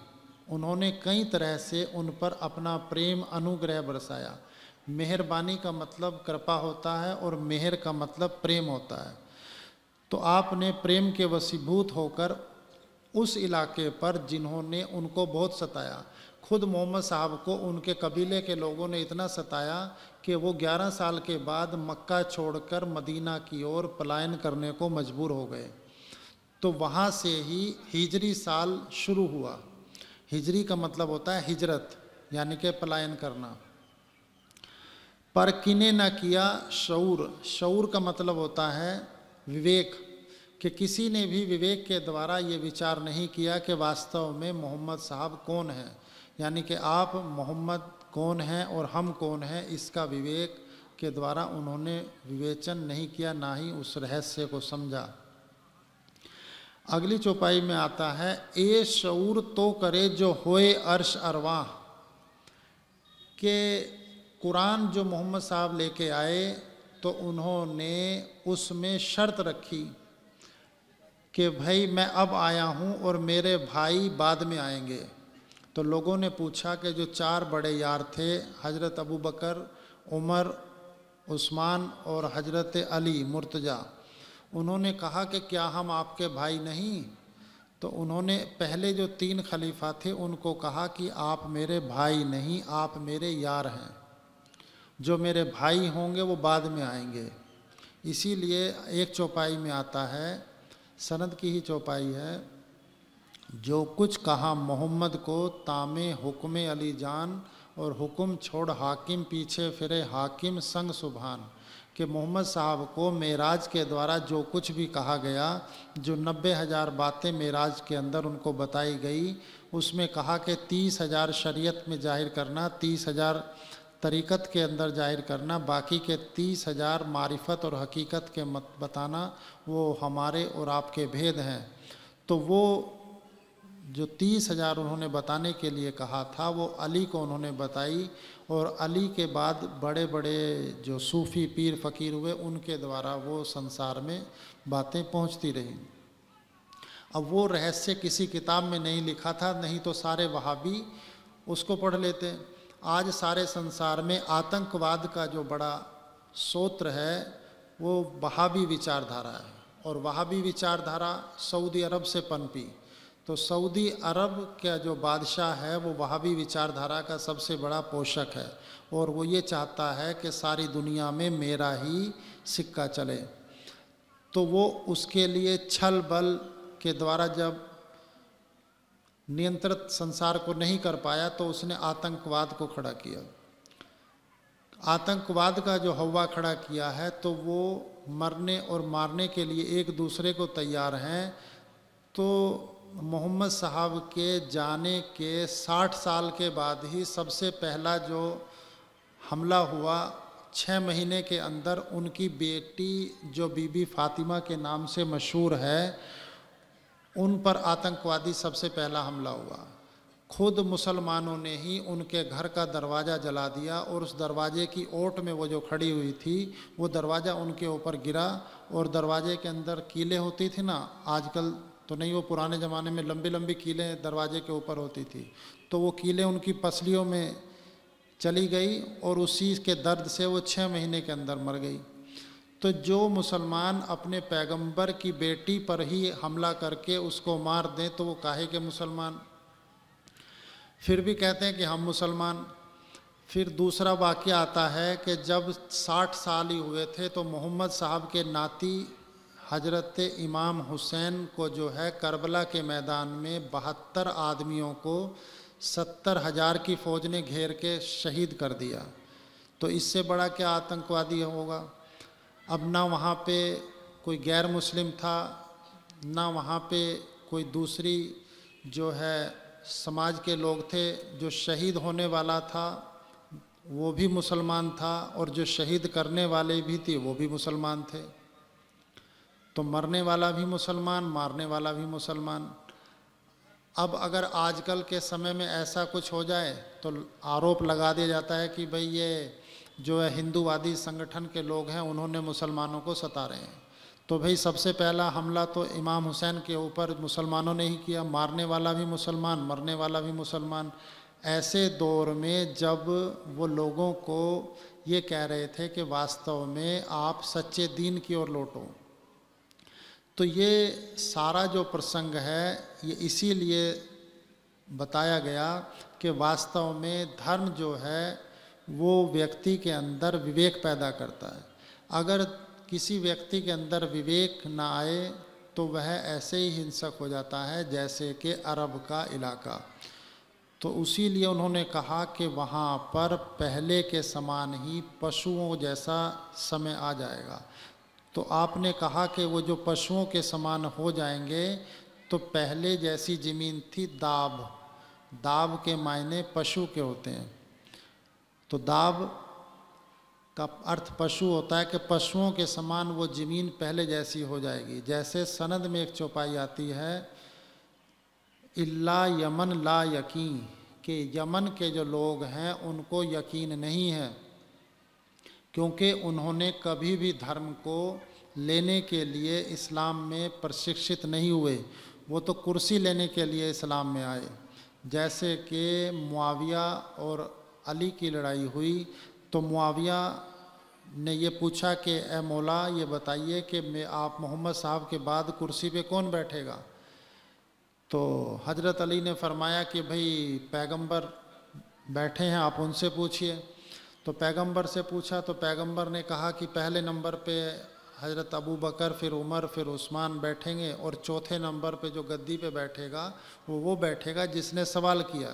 उन्होंने कई तरह से उन पर अपना प्रेम अनुग्रह बरसाया। मेहरबानी का मतलब कृपा होता है और मेहर का मतलब प्रेम होता है। तो आपने प्रेम के वसीभूत होकर उस इलाके पर जिन्होंने उनको बहुत सताया खुद मोहम्मद साहब को, उनके कबीले के लोगों ने इतना सताया कि वो 11 साल के बाद मक्का छोड़कर मदीना की ओर पलायन करने को मजबूर हो गए। तो वहाँ से ही हिजरी साल शुरू हुआ। हिजरी का मतलब होता है हिजरत, यानी कि पलायन करना। पर किने न किया शऊर। शऊर का मतलब होता है विवेक, कि किसी ने भी विवेक के द्वारा ये विचार नहीं किया कि वास्तव में मोहम्मद साहब कौन है। यानी कि आप मोहम्मद कौन हैं और हम कौन हैं, इसका विवेक के द्वारा उन्होंने विवेचन नहीं किया, ना ही उस रहस्य को समझा। अगली चौपाई में आता है, ए शूर तो करे जो होए अर्श अरवाह के कुरान जो मोहम्मद साहब लेके आए तो उन्होंने उसमें शर्त रखी कि भाई मैं अब आया हूँ और मेरे भाई बाद में आएँगे। तो लोगों ने पूछा कि जो चार बड़े यार थे, हज़रत अबू बकर, उमर, उस्मान और हज़रत अली मुर्तज़ा, उन्होंने कहा कि क्या हम आपके भाई नहीं? तो उन्होंने पहले जो तीन खलीफा थे, उनको कहा कि आप मेरे भाई नहीं, आप मेरे यार हैं। जो मेरे भाई होंगे, वो बाद में आएँगे। इसीलिए एक चौपाई में आता है, सनद की ही चौपाई है जो कुछ कहा मोहम्मद को, तामे हुक्म अली जान और हुक्म छोड़ हाकिम पीछे फिरे हाकिम संग सुबहान कि मोहम्मद साहब को मेराज के द्वारा जो कुछ भी कहा गया, जो नब्बे हज़ार बातें मेराज के अंदर उनको बताई गई, उसमें कहा कि तीस हज़ार शरीयत में ज़ाहिर करना, तीस हज़ार तरीक़त के अंदर ज़ाहिर करना, बाकी के तीस हज़ार मारिफत और हकीकत के मत बताना, वो हमारे और आपके भेद हैं। तो वो जो तीस हज़ार उन्होंने बताने के लिए कहा था, वो अली को उन्होंने बताई और अली के बाद बड़े बड़े जो सूफ़ी पीर फ़कीर हुए, उनके द्वारा वो संसार में बातें पहुँचती रहीं। अब वो रहस्य किसी किताब में नहीं लिखा था, नहीं तो सारे वहाबी उसको पढ़ लेते। आज सारे संसार में आतंकवाद का जो बड़ा सोत्र है, वो वहाबी विचारधारा है। और वहाबी विचारधारा सऊदी अरब से पनपी। तो सऊदी अरब का जो बादशाह है, वो वहावी विचारधारा का सबसे बड़ा पोषक है और वो ये चाहता है कि सारी दुनिया में मेरा ही सिक्का चले। तो वो उसके लिए छल बल के द्वारा जब नियंत्रित संसार को नहीं कर पाया तो उसने आतंकवाद को खड़ा किया। आतंकवाद का जो हवा खड़ा किया है तो वो मरने और मारने के लिए एक दूसरे को तैयार हैं। तो मोहम्मद साहब के जाने के साठ साल के बाद ही सबसे पहला जो हमला हुआ छः महीने के अंदर उनकी बेटी जो बीबी फातिमा के नाम से मशहूर है, उन पर आतंकवादी सबसे पहला हमला हुआ। खुद मुसलमानों ने ही उनके घर का दरवाज़ा जला दिया और उस दरवाजे की ओट में वो जो खड़ी हुई थी, वो दरवाज़ा उनके ऊपर गिरा और दरवाजे के अंदर कीले होती थी ना, आजकल तो नहीं, वो पुराने ज़माने में लंबी लंबी कीलें दरवाजे के ऊपर होती थी। तो वो कीलें उनकी पसलियों में चली गई और उसी के दर्द से वो छः महीने के अंदर मर गई। तो जो मुसलमान अपने पैगंबर की बेटी पर ही हमला करके उसको मार दें तो वो काहे के मुसलमान? फिर भी कहते हैं कि हम मुसलमान। फिर दूसरा वाक्य आता है कि जब साठ साल ही हुए थे तो मोहम्मद साहब के नाती हज़रत इमाम हुसैन को जो है करबला के मैदान में बहत्तर आदमियों को सत्तर हज़ार की फ़ौज ने घेर के शहीद कर दिया। तो इससे बड़ा क्या आतंकवादी होगा? अब ना वहाँ पे कोई गैर मुस्लिम था, ना वहाँ पे कोई दूसरी जो है समाज के लोग थे जो शहीद होने वाला था, वो भी मुसलमान था और जो शहीद करने वाले भी थे, वो भी मुसलमान थे। तो मरने वाला भी मुसलमान, मारने वाला भी मुसलमान। अब अगर आजकल के समय में ऐसा कुछ हो जाए तो आरोप लगा दिया जाता है कि भाई ये जो है हिंदूवादी संगठन के लोग हैं, उन्होंने मुसलमानों को सता रहे हैं। तो भाई सबसे पहला हमला तो इमाम हुसैन के ऊपर मुसलमानों ने ही किया, मारने वाला भी मुसलमान, मरने वाला भी मुसलमान। ऐसे दौर में जब वो लोगों को ये कह रहे थे कि वास्तव में आप सच्चे दीन की ओर लौटो तो ये सारा जो प्रसंग है, ये इसीलिए बताया गया कि वास्तव में धर्म जो है, वो व्यक्ति के अंदर विवेक पैदा करता है। अगर किसी व्यक्ति के अंदर विवेक ना आए तो वह ऐसे ही हिंसक हो जाता है, जैसे कि अरब का इलाका। तो उसी लिए उन्होंने कहा कि वहाँ पर पहले के समान ही पशुओं जैसा समय आ जाएगा। तो आपने कहा कि वो जो पशुओं के समान हो जाएँगे तो पहले जैसी ज़मीन थी दाब। दाब के मायने पशु के होते हैं। तो दाब का अर्थ पशु होता है कि पशुओं के समान वो ज़मीन पहले जैसी हो जाएगी। जैसे सनद में एक चौपाई आती है, इल्ला यमन ला यकीन, कि यमन के जो लोग हैं, उनको यकीन नहीं है। क्योंकि उन्होंने कभी भी धर्म को लेने के लिए इस्लाम में प्रशिक्षित नहीं हुए। वो तो कुर्सी लेने के लिए इस्लाम में आए। जैसे कि मुआविया और अली की लड़ाई हुई तो मुआविया ने ये पूछा कि, ए मौला, ये बताइए कि मैं, आप मोहम्मद साहब के बाद कुर्सी पे कौन बैठेगा? तो हज़रत अली ने फरमाया कि, भाई, पैगंबर बैठे हैं, आप उनसे पूछिए। तो पैगंबर से पूछा तो पैगंबर ने कहा कि पहले नंबर पे हज़रत अबू बकर, फिर उमर, फिर उस्मान बैठेंगे और चौथे नंबर पे जो गद्दी पे बैठेगा, वो वो बैठेगा जिसने सवाल किया।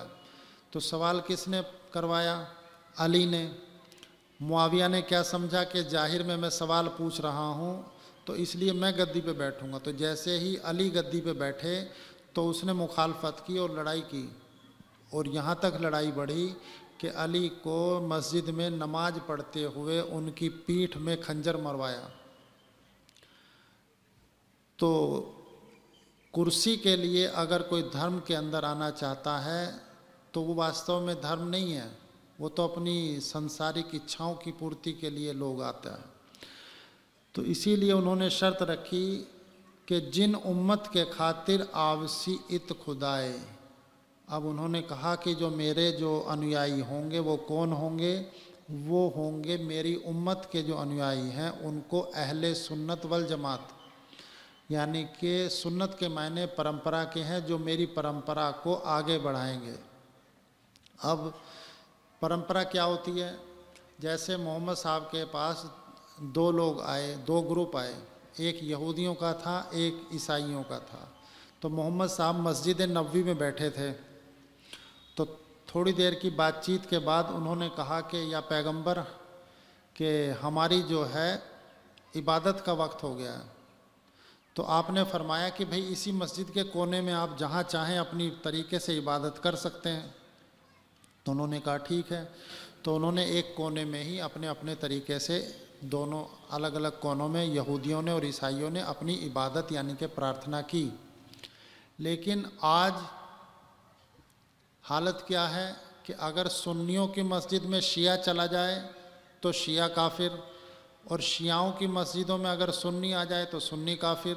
तो सवाल किसने करवाया? अली ने। मुआविया ने क्या समझा कि ज़ाहिर में मैं सवाल पूछ रहा हूँ तो इसलिए मैं गद्दी पे बैठूँगा। तो जैसे ही अली गद्दी पे बैठे तो उसने मुखालफत की और लड़ाई की। और यहाँ तक लड़ाई बढ़ी कि अली को मस्जिद में नमाज़ पढ़ते हुए उनकी पीठ में खंजर मरवाया। तो कुर्सी के लिए अगर कोई धर्म के अंदर आना चाहता है तो वो वास्तव में धर्म नहीं है। वो तो अपनी संसारिक इच्छाओं की पूर्ति के लिए लोग आते हैं। तो इसीलिए उन्होंने शर्त रखी कि जिन उम्मत के खातिर आवसी इत खुदाए अब उन्होंने कहा कि जो मेरे जो अनुयायी होंगे, वो कौन होंगे? वो होंगे मेरी उम्मत के जो अनुयायी हैं, उनको अहले सुन्नत वल जमात। यानी कि सुन्नत के मायने परंपरा के हैं, जो मेरी परंपरा को आगे बढ़ाएँगे। अब परंपरा क्या होती है? जैसे मोहम्मद साहब के पास दो लोग आए, दो ग्रुप आए। एक यहूदियों का था, एक ईसाइयों का था। तो मोहम्मद साहब मस्जिद नबी में बैठे थे। तो थोड़ी देर की बातचीत के बाद उन्होंने कहा कि, या पैगंबर, कि हमारी जो है, इबादत का वक्त हो गया है। तो आपने फरमाया कि, भाई, इसी मस्जिद के कोने में आप जहाँ चाहें अपनी तरीके से इबादत कर सकते हैं। तो उन्होंने कहा, ठीक है। तो उन्होंने एक कोने में ही अपने अपने तरीके से दोनों अलग अलग कोनों में यहूदियों ने और ईसाइयों ने अपनी इबादत यानी कि प्रार्थना की। लेकिन आज हालत क्या है कि अगर सुन्नियों की मस्जिद में शिया चला जाए तो शिया काफिर, और शियाओं की मस्जिदों में अगर सुन्नी आ जाए तो सुन्नी काफिर,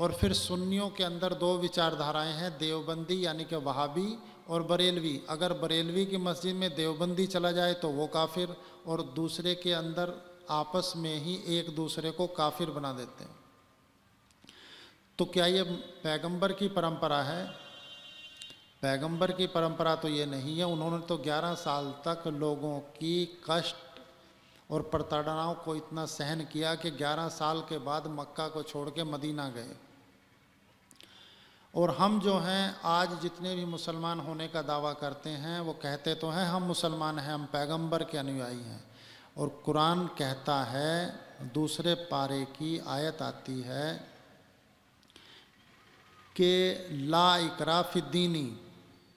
और फिर सुन्नियों के अंदर दो विचारधाराएँ हैं, देवबंदी यानी कि वहाबी और बरेलवी। अगर बरेलवी की मस्जिद में देवबंदी चला जाए तो वो काफिर, और दूसरे के अंदर आपस में ही एक दूसरे को काफिर बना देते हैं। तो क्या ये पैगंबर की परंपरा है पैगंबर की परंपरा तो ये नहीं है। उन्होंने तो 11 साल तक लोगों की कष्ट और प्रताड़नाओं को इतना सहन किया कि 11 साल के बाद मक्का को छोड़ के मदीना गए। और हम जो हैं, आज जितने भी मुसलमान होने का दावा करते हैं, वो कहते तो हैं, हम मुसलमान हैं, हम पैगंबर के अनुयायी हैं। और कुरान कहता है, दूसरे पारे की आयत आती है कि ला इकराफिद्दीनी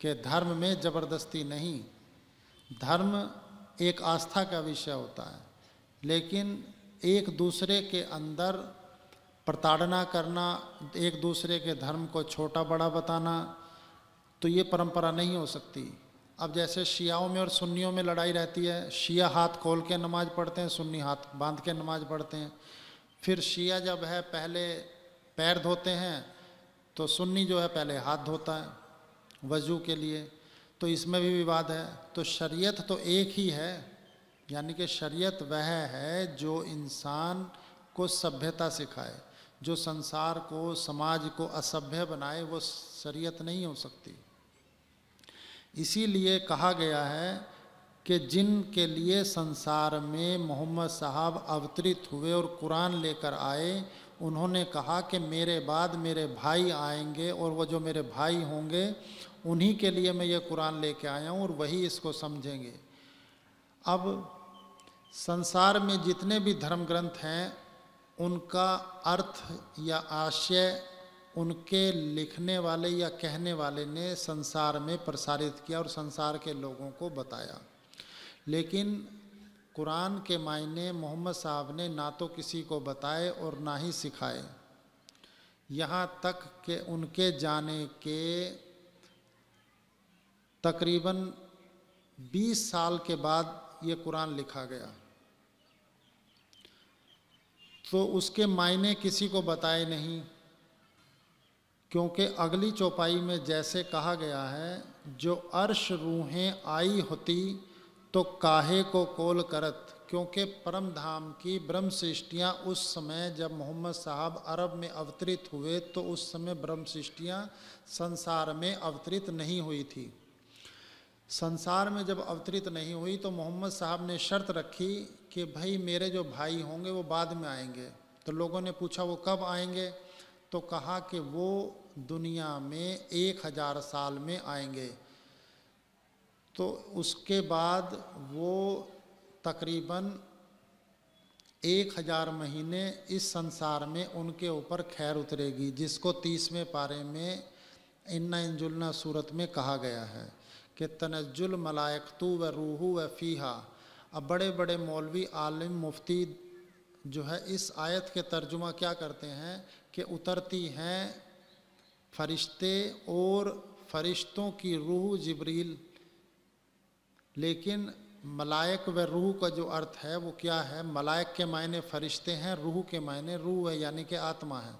के धर्म में ज़बरदस्ती नहीं। धर्म एक आस्था का विषय होता है, लेकिन एक दूसरे के अंदर प्रताड़ना करना, एक दूसरे के धर्म को छोटा बड़ा बताना तो ये परंपरा नहीं हो सकती। अब जैसे शियाओं में और सुन्नियों में लड़ाई रहती है, शिया हाथ खोल के नमाज़ पढ़ते हैं, सुन्नी हाथ बाँध के नमाज़ पढ़ते हैं। फिर शिया जब है, पहले पैर धोते हैं तो सुन्नी जो है, पहले हाथ धोता है। वज़ू के लिए तो इसमें भी विवाद है। तो शरीयत तो एक ही है, यानी कि शरीयत वह है जो इंसान को सभ्यता सिखाए, जो संसार को, समाज को असभ्य बनाए, वो शरीयत नहीं हो सकती। इसीलिए कहा गया है कि जिन के लिए संसार में मोहम्मद साहब अवतरित हुए और कुरान लेकर आए, उन्होंने कहा कि मेरे बाद मेरे भाई आएँगे और वो जो मेरे भाई होंगे उन्हीं के लिए मैं ये कुरान लेके आया हूँ और वही इसको समझेंगे। अब संसार में जितने भी धर्म ग्रंथ हैं, उनका अर्थ या आशय उनके लिखने वाले या कहने वाले ने संसार में प्रसारित किया और संसार के लोगों को बताया। लेकिन कुरान के मायने मोहम्मद साहब ने ना तो किसी को बताए और ना ही सिखाए। यहाँ तक कि उनके जाने के तकरीबन 20 साल के बाद ये कुरान लिखा गया। तो उसके मायने किसी को बताए नहीं, क्योंकि अगली चौपाई में जैसे कहा गया है, जो अर्श रूहें आई होती तो काहे को कोल करत, क्योंकि परम धाम की ब्रह्म सृष्टियाँ उस समय जब मोहम्मद साहब अरब में अवतरित हुए तो उस समय ब्रह्म सृष्टियाँ संसार में अवतरित नहीं हुई थी। संसार में जब अवतरित नहीं हुई तो मोहम्मद साहब ने शर्त रखी कि भाई मेरे जो भाई होंगे वो बाद में आएँगे। तो लोगों ने पूछा, वो कब आएँगे? तो कहा कि वो दुनिया में एक हज़ार साल में आएँगे। तो उसके बाद वो तकरीबन एक हज़ार महीने इस संसार में उनके ऊपर खैर उतरेगी, जिसको तीसवें पारे में इन्ना इंजुलना सूरत में कहा गया है। कि तनजुल मलायकतु व रूहू व फ़ीहा। अब बड़े बड़े मौलवी आलिम मुफ्ती जो है, इस आयत के तर्जुमा क्या करते हैं कि उतरती हैं फरिश्ते और फरिश्तों की रूह जबरील। लेकिन मलायक व रूह का जो अर्थ है, वो क्या है? मलायक के मायने फरिश्ते हैं, रूह के मायने रूह है, यानी कि आत्मा है।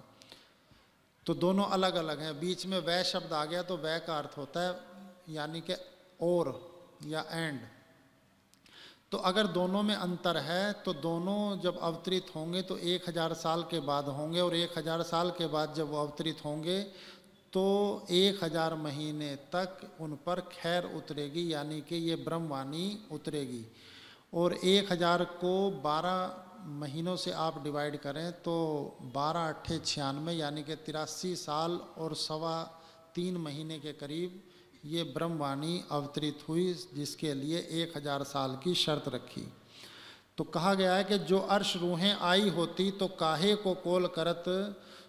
तो दोनों अलग अलग हैं। बीच में वह शब्द आ गया तो वह का अर्थ होता है, यानी कि और या एंड तो अगर दोनों में अंतर है तो दोनों जब अवतरित होंगे तो एक हज़ार साल के बाद होंगे, और एक हज़ार साल के बाद जब वो अवतरित होंगे तो एक हज़ार महीने तक उन पर खैर उतरेगी, यानी कि ये ब्रह्मवाणी उतरेगी। और एक हज़ार को बारह महीनों से आप डिवाइड करें तो बारह अट्ठे छियानवे, यानी कि तिरासी साल और सवा तीन महीने के करीब ये ब्रह्मवाणी अवतरित हुई, जिसके लिए एक हज़ार साल की शर्त रखी। तो कहा गया है कि जो अर्श रूहें आई होती तो काहे को कोल करत,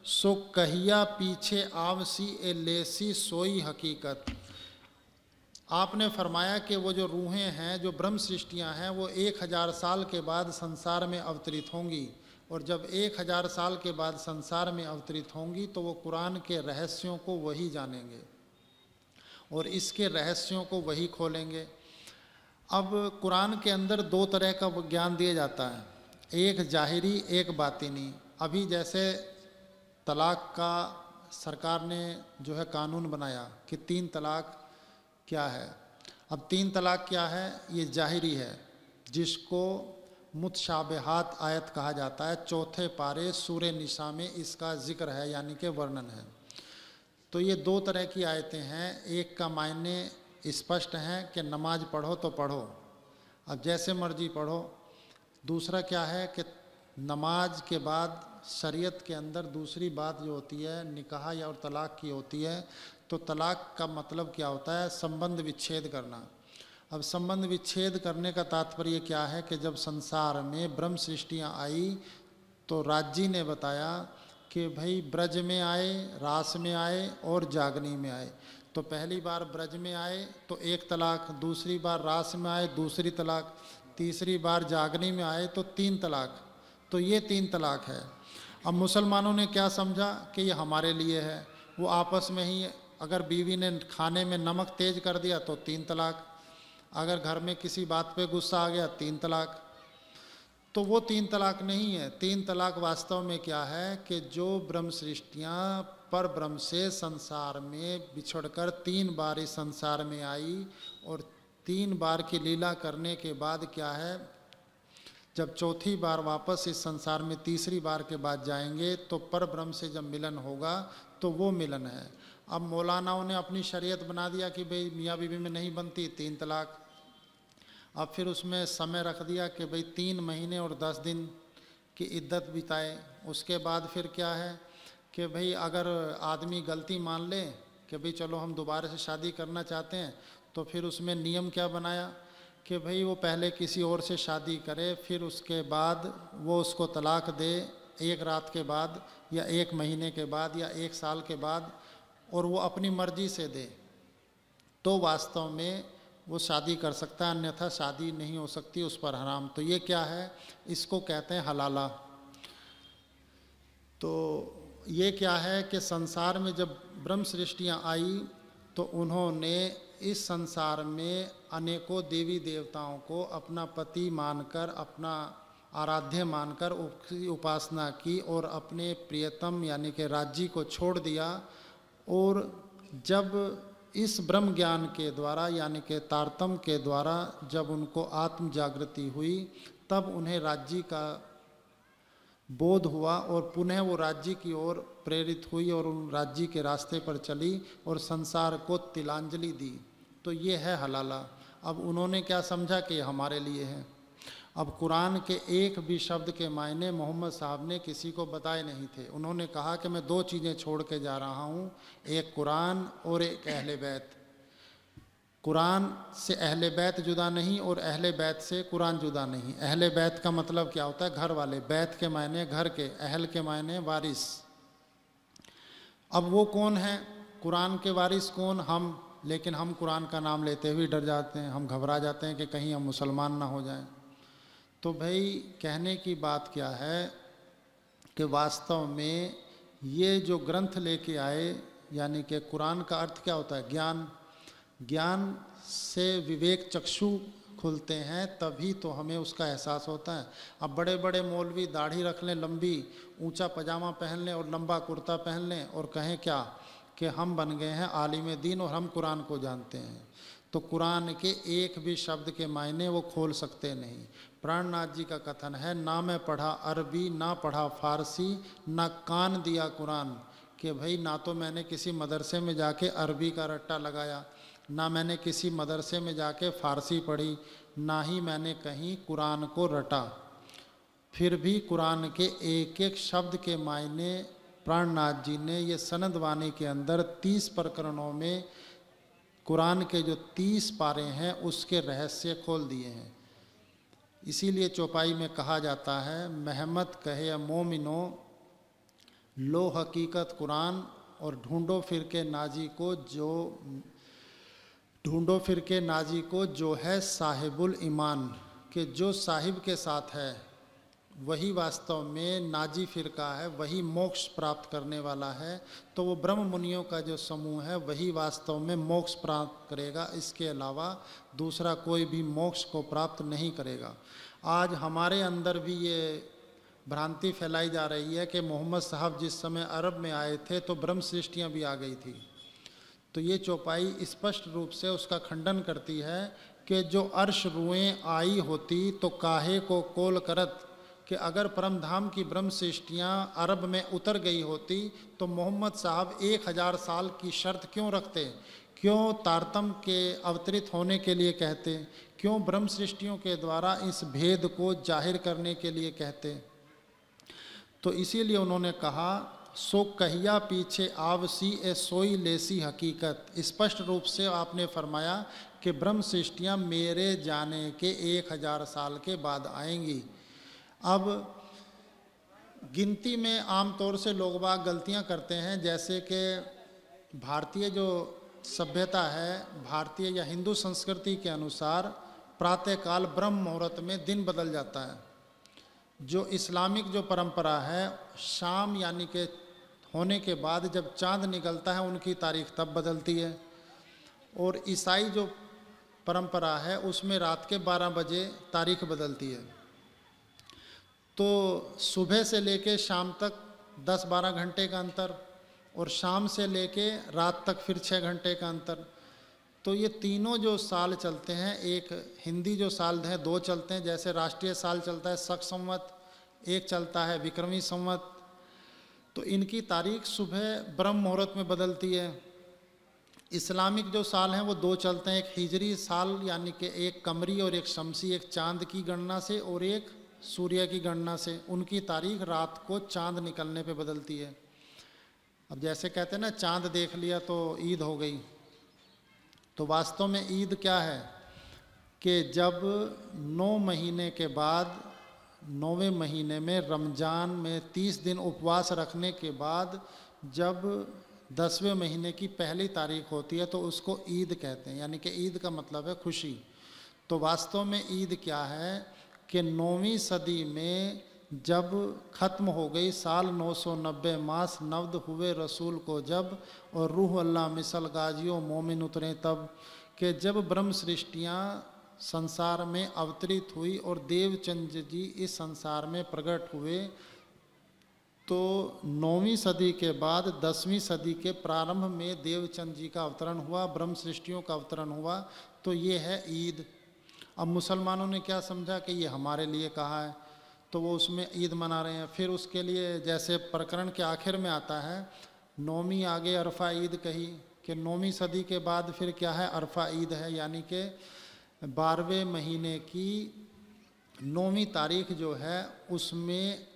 सो कहिया पीछे आवसी ए लेसी सोई हकीकत। आपने फरमाया कि वो जो रूहें हैं, जो ब्रह्म सृष्टियाँ हैं, वो एक हज़ार साल के बाद संसार में अवतरित होंगी। और जब एक हज़ार साल के बाद संसार में अवतरित होंगी तो वो कुरान के रहस्यों को वही जानेंगे। और इसके रहस्यों को वही खोलेंगे। अब कुरान के अंदर दो तरह का ज्ञान दिया जाता है। एक जाहिरी, एक बातिनी। अभी जैसे तलाक का सरकार ने जो है कानून बनाया कि तीन तलाक क्या है। अब तीन तलाक क्या है? ये जाहिरी है, जिसको मुतशाबहात आयत कहा जाता है। चौथे पारे सूर्य निशा में इसका ज़िक्र है, यानी कि वर्णन है। तो ये दो तरह की आयतें हैं। एक का मायने स्पष्ट हैं कि नमाज़ पढ़ो तो पढ़ो, अब जैसे मर्ज़ी पढ़ो। दूसरा क्या है कि नमाज़ के बाद शरीयत के अंदर दूसरी बात जो होती है, निकाह या और तलाक की होती है तो तलाक का मतलब क्या होता है? संबंध विच्छेद करना। अब संबंध विच्छेद करने का तात्पर्य क्या है कि जब संसार में ब्रह्म सृष्टियाँ आई तो राज्य ने बताया कि भाई ब्रज में आए, रास में आए और जागनी में आए। तो पहली बार ब्रज में आए तो एक तलाक, दूसरी बार रास में आए, दूसरी तलाक, तीसरी बार जागनी में आए तो तीन तलाक। तो ये तीन तलाक है। अब मुसलमानों ने क्या समझा कि ये हमारे लिए है? वो आपस में ही, अगर बीवी ने खाने में नमक तेज कर दिया तो तीन तलाक। अगर घर में किसी बात पे गुस्सा आ गया, तीन तलाक। तो वो तीन तलाक नहीं है। तीन तलाक वास्तव में क्या है कि जो ब्रह्म सृष्टियाँ पर ब्रह्म से संसार में बिछड़कर तीन बार इस संसार में आई और तीन बार की लीला करने के बाद क्या है, जब चौथी बार वापस इस संसार में तीसरी बार के बाद जाएँगे तो पर ब्रह्म से जब मिलन होगा तो वो मिलन है। अब मौलानाओं ने अपनी शरीयत बना दिया कि भाई मियाँ बीवी में नहीं बनती, तीन तलाक। अब फिर उसमें समय रख दिया कि भाई तीन महीने और दस दिन की इद्दत बिताए। उसके बाद फिर क्या है कि भाई अगर आदमी गलती मान ले कि भाई चलो हम दोबारा से शादी करना चाहते हैं तो फिर उसमें नियम क्या बनाया कि भाई वो पहले किसी और से शादी करे, फिर उसके बाद वो उसको तलाक दे एक रात के बाद या एक महीने के बाद या एक साल के बाद और वो अपनी मर्ज़ी से दे। तो वास्तव में वो शादी कर सकता है, अन्यथा शादी नहीं हो सकती उस पर हराम। तो ये क्या है? इसको कहते हैं हलाला। तो ये क्या है कि संसार में जब ब्रह्म सृष्टियाँ आई तो उन्होंने इस संसार में अनेकों देवी देवताओं को अपना पति मानकर, अपना आराध्य मानकर उसकी उपासना की और अपने प्रियतम यानी कि राज्य को छोड़ दिया। और जब इस ब्रह्म ज्ञान के द्वारा, यानी कि तारतम के द्वारा जब उनको आत्म जागृति हुई, तब उन्हें राज्य का बोध हुआ और पुनः वो राज्य की ओर प्रेरित हुई और उन राज्य के रास्ते पर चली और संसार को तिलांजलि दी। तो ये है हलाला। अब उन्होंने क्या समझा कि हमारे लिए है? अब कुरान के एक भी शब्द के मायने मोहम्मद साहब ने किसी को बताए नहीं थे। उन्होंने कहा कि मैं दो चीज़ें छोड़ के जा रहा हूँ, एक कुरान और एक अहल बैत। कुरान से अहले बैत जुदा नहीं और अहले बैत से कुरान जुदा नहीं। अहले बैत का मतलब क्या होता है? घर वाले। बैत के मायने, घर के, अहल के मायने, वारिस। अब वो कौन है? कुरान के वारिस कौन? हम। लेकिन हम कुरान का नाम लेते हुए डर जाते हैं, हम घबरा जाते हैं कि कहीं हम मुसलमान ना हो जाएँ। तो भाई, कहने की बात क्या है कि वास्तव में ये जो ग्रंथ लेके आए, यानी कि कुरान का अर्थ क्या होता है? ज्ञान। ज्ञान से विवेक चक्षु खुलते हैं, तभी तो हमें उसका एहसास होता है। अब बड़े बड़े मौलवी दाढ़ी रख लें, लंबी, ऊँचा पजामा पहन लें और लंबा कुर्ता पहन लें और कहें क्या? कि हम बन गए हैं आलिम दीन और हम कुरान को जानते हैं। तो कुरान के एक भी शब्द के मायने वो खोल सकते नहीं। प्राणनाथ जी का कथन है, ना मैं पढ़ा अरबी, ना पढ़ा फारसी, ना कान दिया कुरान, कि भाई ना तो मैंने किसी मदरसे में जाके अरबी का रट्टा लगाया, ना मैंने किसी मदरसे में जाके फ़ारसी पढ़ी, ना ही मैंने कहीं कुरान को रटा। फिर भी कुरान के एक एक शब्द के मायने प्राणनाथ जी ने ये सनद वाणी के अंदर तीस प्रकरणों में कुरान के जो तीस पारे हैं, उसके रहस्य खोल दिए हैं। इसीलिए चौपाई में कहा जाता है, मेहमत कहे मोमिनो, लो हकीकत कुरान और ढूंढो फिर के नाजी को जो, ढूंढो फिर के नाजी को जो है साहिबुल ईमान, के जो साहिब के साथ है। वही वास्तव में नाजी फिरका है, वही मोक्ष प्राप्त करने वाला है। तो वो ब्रह्म मुनियों का जो समूह है, वही वास्तव में मोक्ष प्राप्त करेगा। इसके अलावा दूसरा कोई भी मोक्ष को प्राप्त नहीं करेगा। आज हमारे अंदर भी ये भ्रांति फैलाई जा रही है कि मोहम्मद साहब जिस समय अरब में आए थे तो ब्रह्म सृष्टियाँ भी आ गई थी। तो ये चौपाई स्पष्ट रूप से उसका खंडन करती है कि जो अर्श रुएँ आई होती तो काहे को कोल करत कि अगर परम धाम की ब्रह्म सृष्टियाँ अरब में उतर गई होती तो मोहम्मद साहब एक हज़ार साल की शर्त क्यों रखते? क्यों तारतम के अवतरित होने के लिए कहते? क्यों ब्रह्म सृष्टियों के द्वारा इस भेद को ज़ाहिर करने के लिए कहते? तो इसीलिए उन्होंने कहा, सो कहिया पीछे आवसी ए सोई लेसी हकीकत। स्पष्ट रूप से आपने फरमाया कि ब्रह्म सृष्टियाँ मेरे जाने के एक हज़ार साल के बाद आएँगी। अब गिनती में आमतौर से लोग बाग गलतियाँ करते हैं, जैसे कि भारतीय जो सभ्यता है, भारतीय या हिंदू संस्कृति के अनुसार प्रातःकाल ब्रह्म मुहूर्त में दिन बदल जाता है। जो इस्लामिक जो परंपरा है, शाम यानी कि होने के बाद जब चाँद निकलता है, उनकी तारीख तब बदलती है। और ईसाई जो परंपरा है, उसमें रात के 12 बजे तारीख बदलती है। तो सुबह से लेके शाम तक 10-12 घंटे का अंतर और शाम से लेके रात तक फिर छः घंटे का अंतर। तो ये तीनों जो साल चलते हैं, एक हिंदी जो साल हैं, दो चलते हैं, जैसे राष्ट्रीय साल चलता है, सख संवत, एक चलता है, विक्रमी संवत। तो इनकी तारीख सुबह ब्रह्म मुहूर्त में बदलती है। इस्लामिक जो साल हैं, वो दो चलते हैं, एक हिजरी साल, यानी कि एक कमरी और एक शमसी, एक चाँद की गणना से और एक सूर्य की गणना से उनकी तारीख रात को चाँद निकलने पे बदलती है। अब जैसे कहते हैं ना, चाँद देख लिया तो ईद हो गई। तो वास्तव में ईद क्या है? कि जब नौ महीने के बाद, नौवें महीने में रमज़ान में तीस दिन उपवास रखने के बाद जब दसवें महीने की पहली तारीख होती है तो उसको ईद कहते हैं। यानी कि ईद का मतलब है खुशी। तो वास्तव में ईद क्या है? कि नौवीं सदी में जब ख़त्म हो गई, साल 990 मास नवद हुए रसूल को जब और रूह अल्लाह मिसल गाजियों मोमिन उतरे तब कि जब ब्रह्म सृष्टियाँ संसार में अवतरित हुई और देवचंद जी इस संसार में प्रकट हुए तो नौवीं सदी के बाद दसवीं सदी के प्रारंभ में देवचंद जी का अवतरण हुआ ब्रह्म सृष्टियों का अवतरण हुआ तो ये है ईद। अब मुसलमानों ने क्या समझा कि ये हमारे लिए कहा है? तो वो उसमें ईद मना रहे हैं। फिर उसके लिए जैसे प्रकरण के आखिर में आता है, नौवीं आगे अरफा ईद कही कि नौवीं सदी के बाद फिर क्या है? अरफा ईद है, यानी कि बारहवें महीने की नौवीं तारीख जो है, उसमें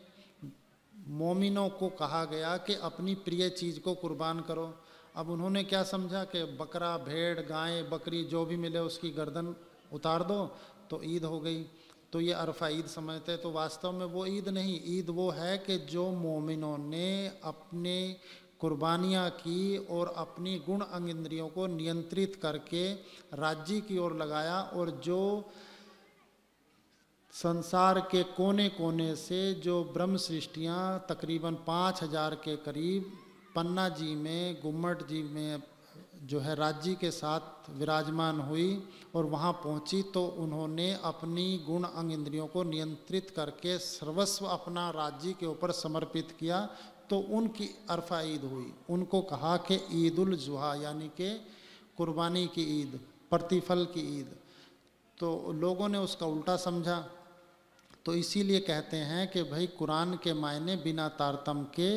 मोमिनों को कहा गया कि अपनी प्रिय चीज़ को कुर्बान करो। अब उन्होंने क्या समझा कि बकरा, भेड़, गाय, बकरी जो भी मिले उसकी गर्दन उतार दो तो ईद हो गई। तो ये अरफा ईद समझते तो वास्तव में वो ईद नहीं, ईद वो है कि जो मोमिनों ने अपने कुर्बानियाँ की और अपनी गुण अंग इंद्रियों को नियंत्रित करके राज्य की ओर लगाया और जो संसार के कोने कोने से जो ब्रह्म सृष्टियाँ तकरीबन पाँच हज़ार के करीब, पन्ना जी में, गुम्मट जी में जो है राज्य के साथ विराजमान हुई और वहाँ पहुँची तो उन्होंने अपनी गुण अंग इंद्रियों को नियंत्रित करके सर्वस्व अपना राज्य के ऊपर समर्पित किया तो उनकी अरफा ईद हुई। उनको कहा कि ईद उल जुहा, यानी कि कुर्बानी की ईद, प्रतिफल की ईद। तो लोगों ने उसका उल्टा समझा। तो इसीलिए कहते हैं कि भाई कुरान के मायने बिना तारतम के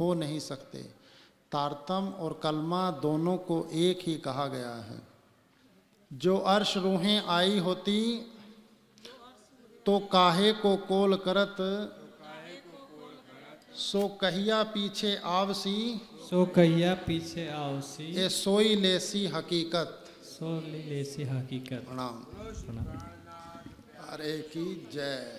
हो नहीं सकते। तारतम और कलमा दोनों को एक ही कहा गया है। जो अर्श रूहें आई होती तो काहे को कोल करत सो कहिया पीछे आवसी सो कहिया पीछे आवसी ए सोई लेसी हकीकत। सो लेसी हकीकत। प्रणाम। प्रणाम। अरे की जय।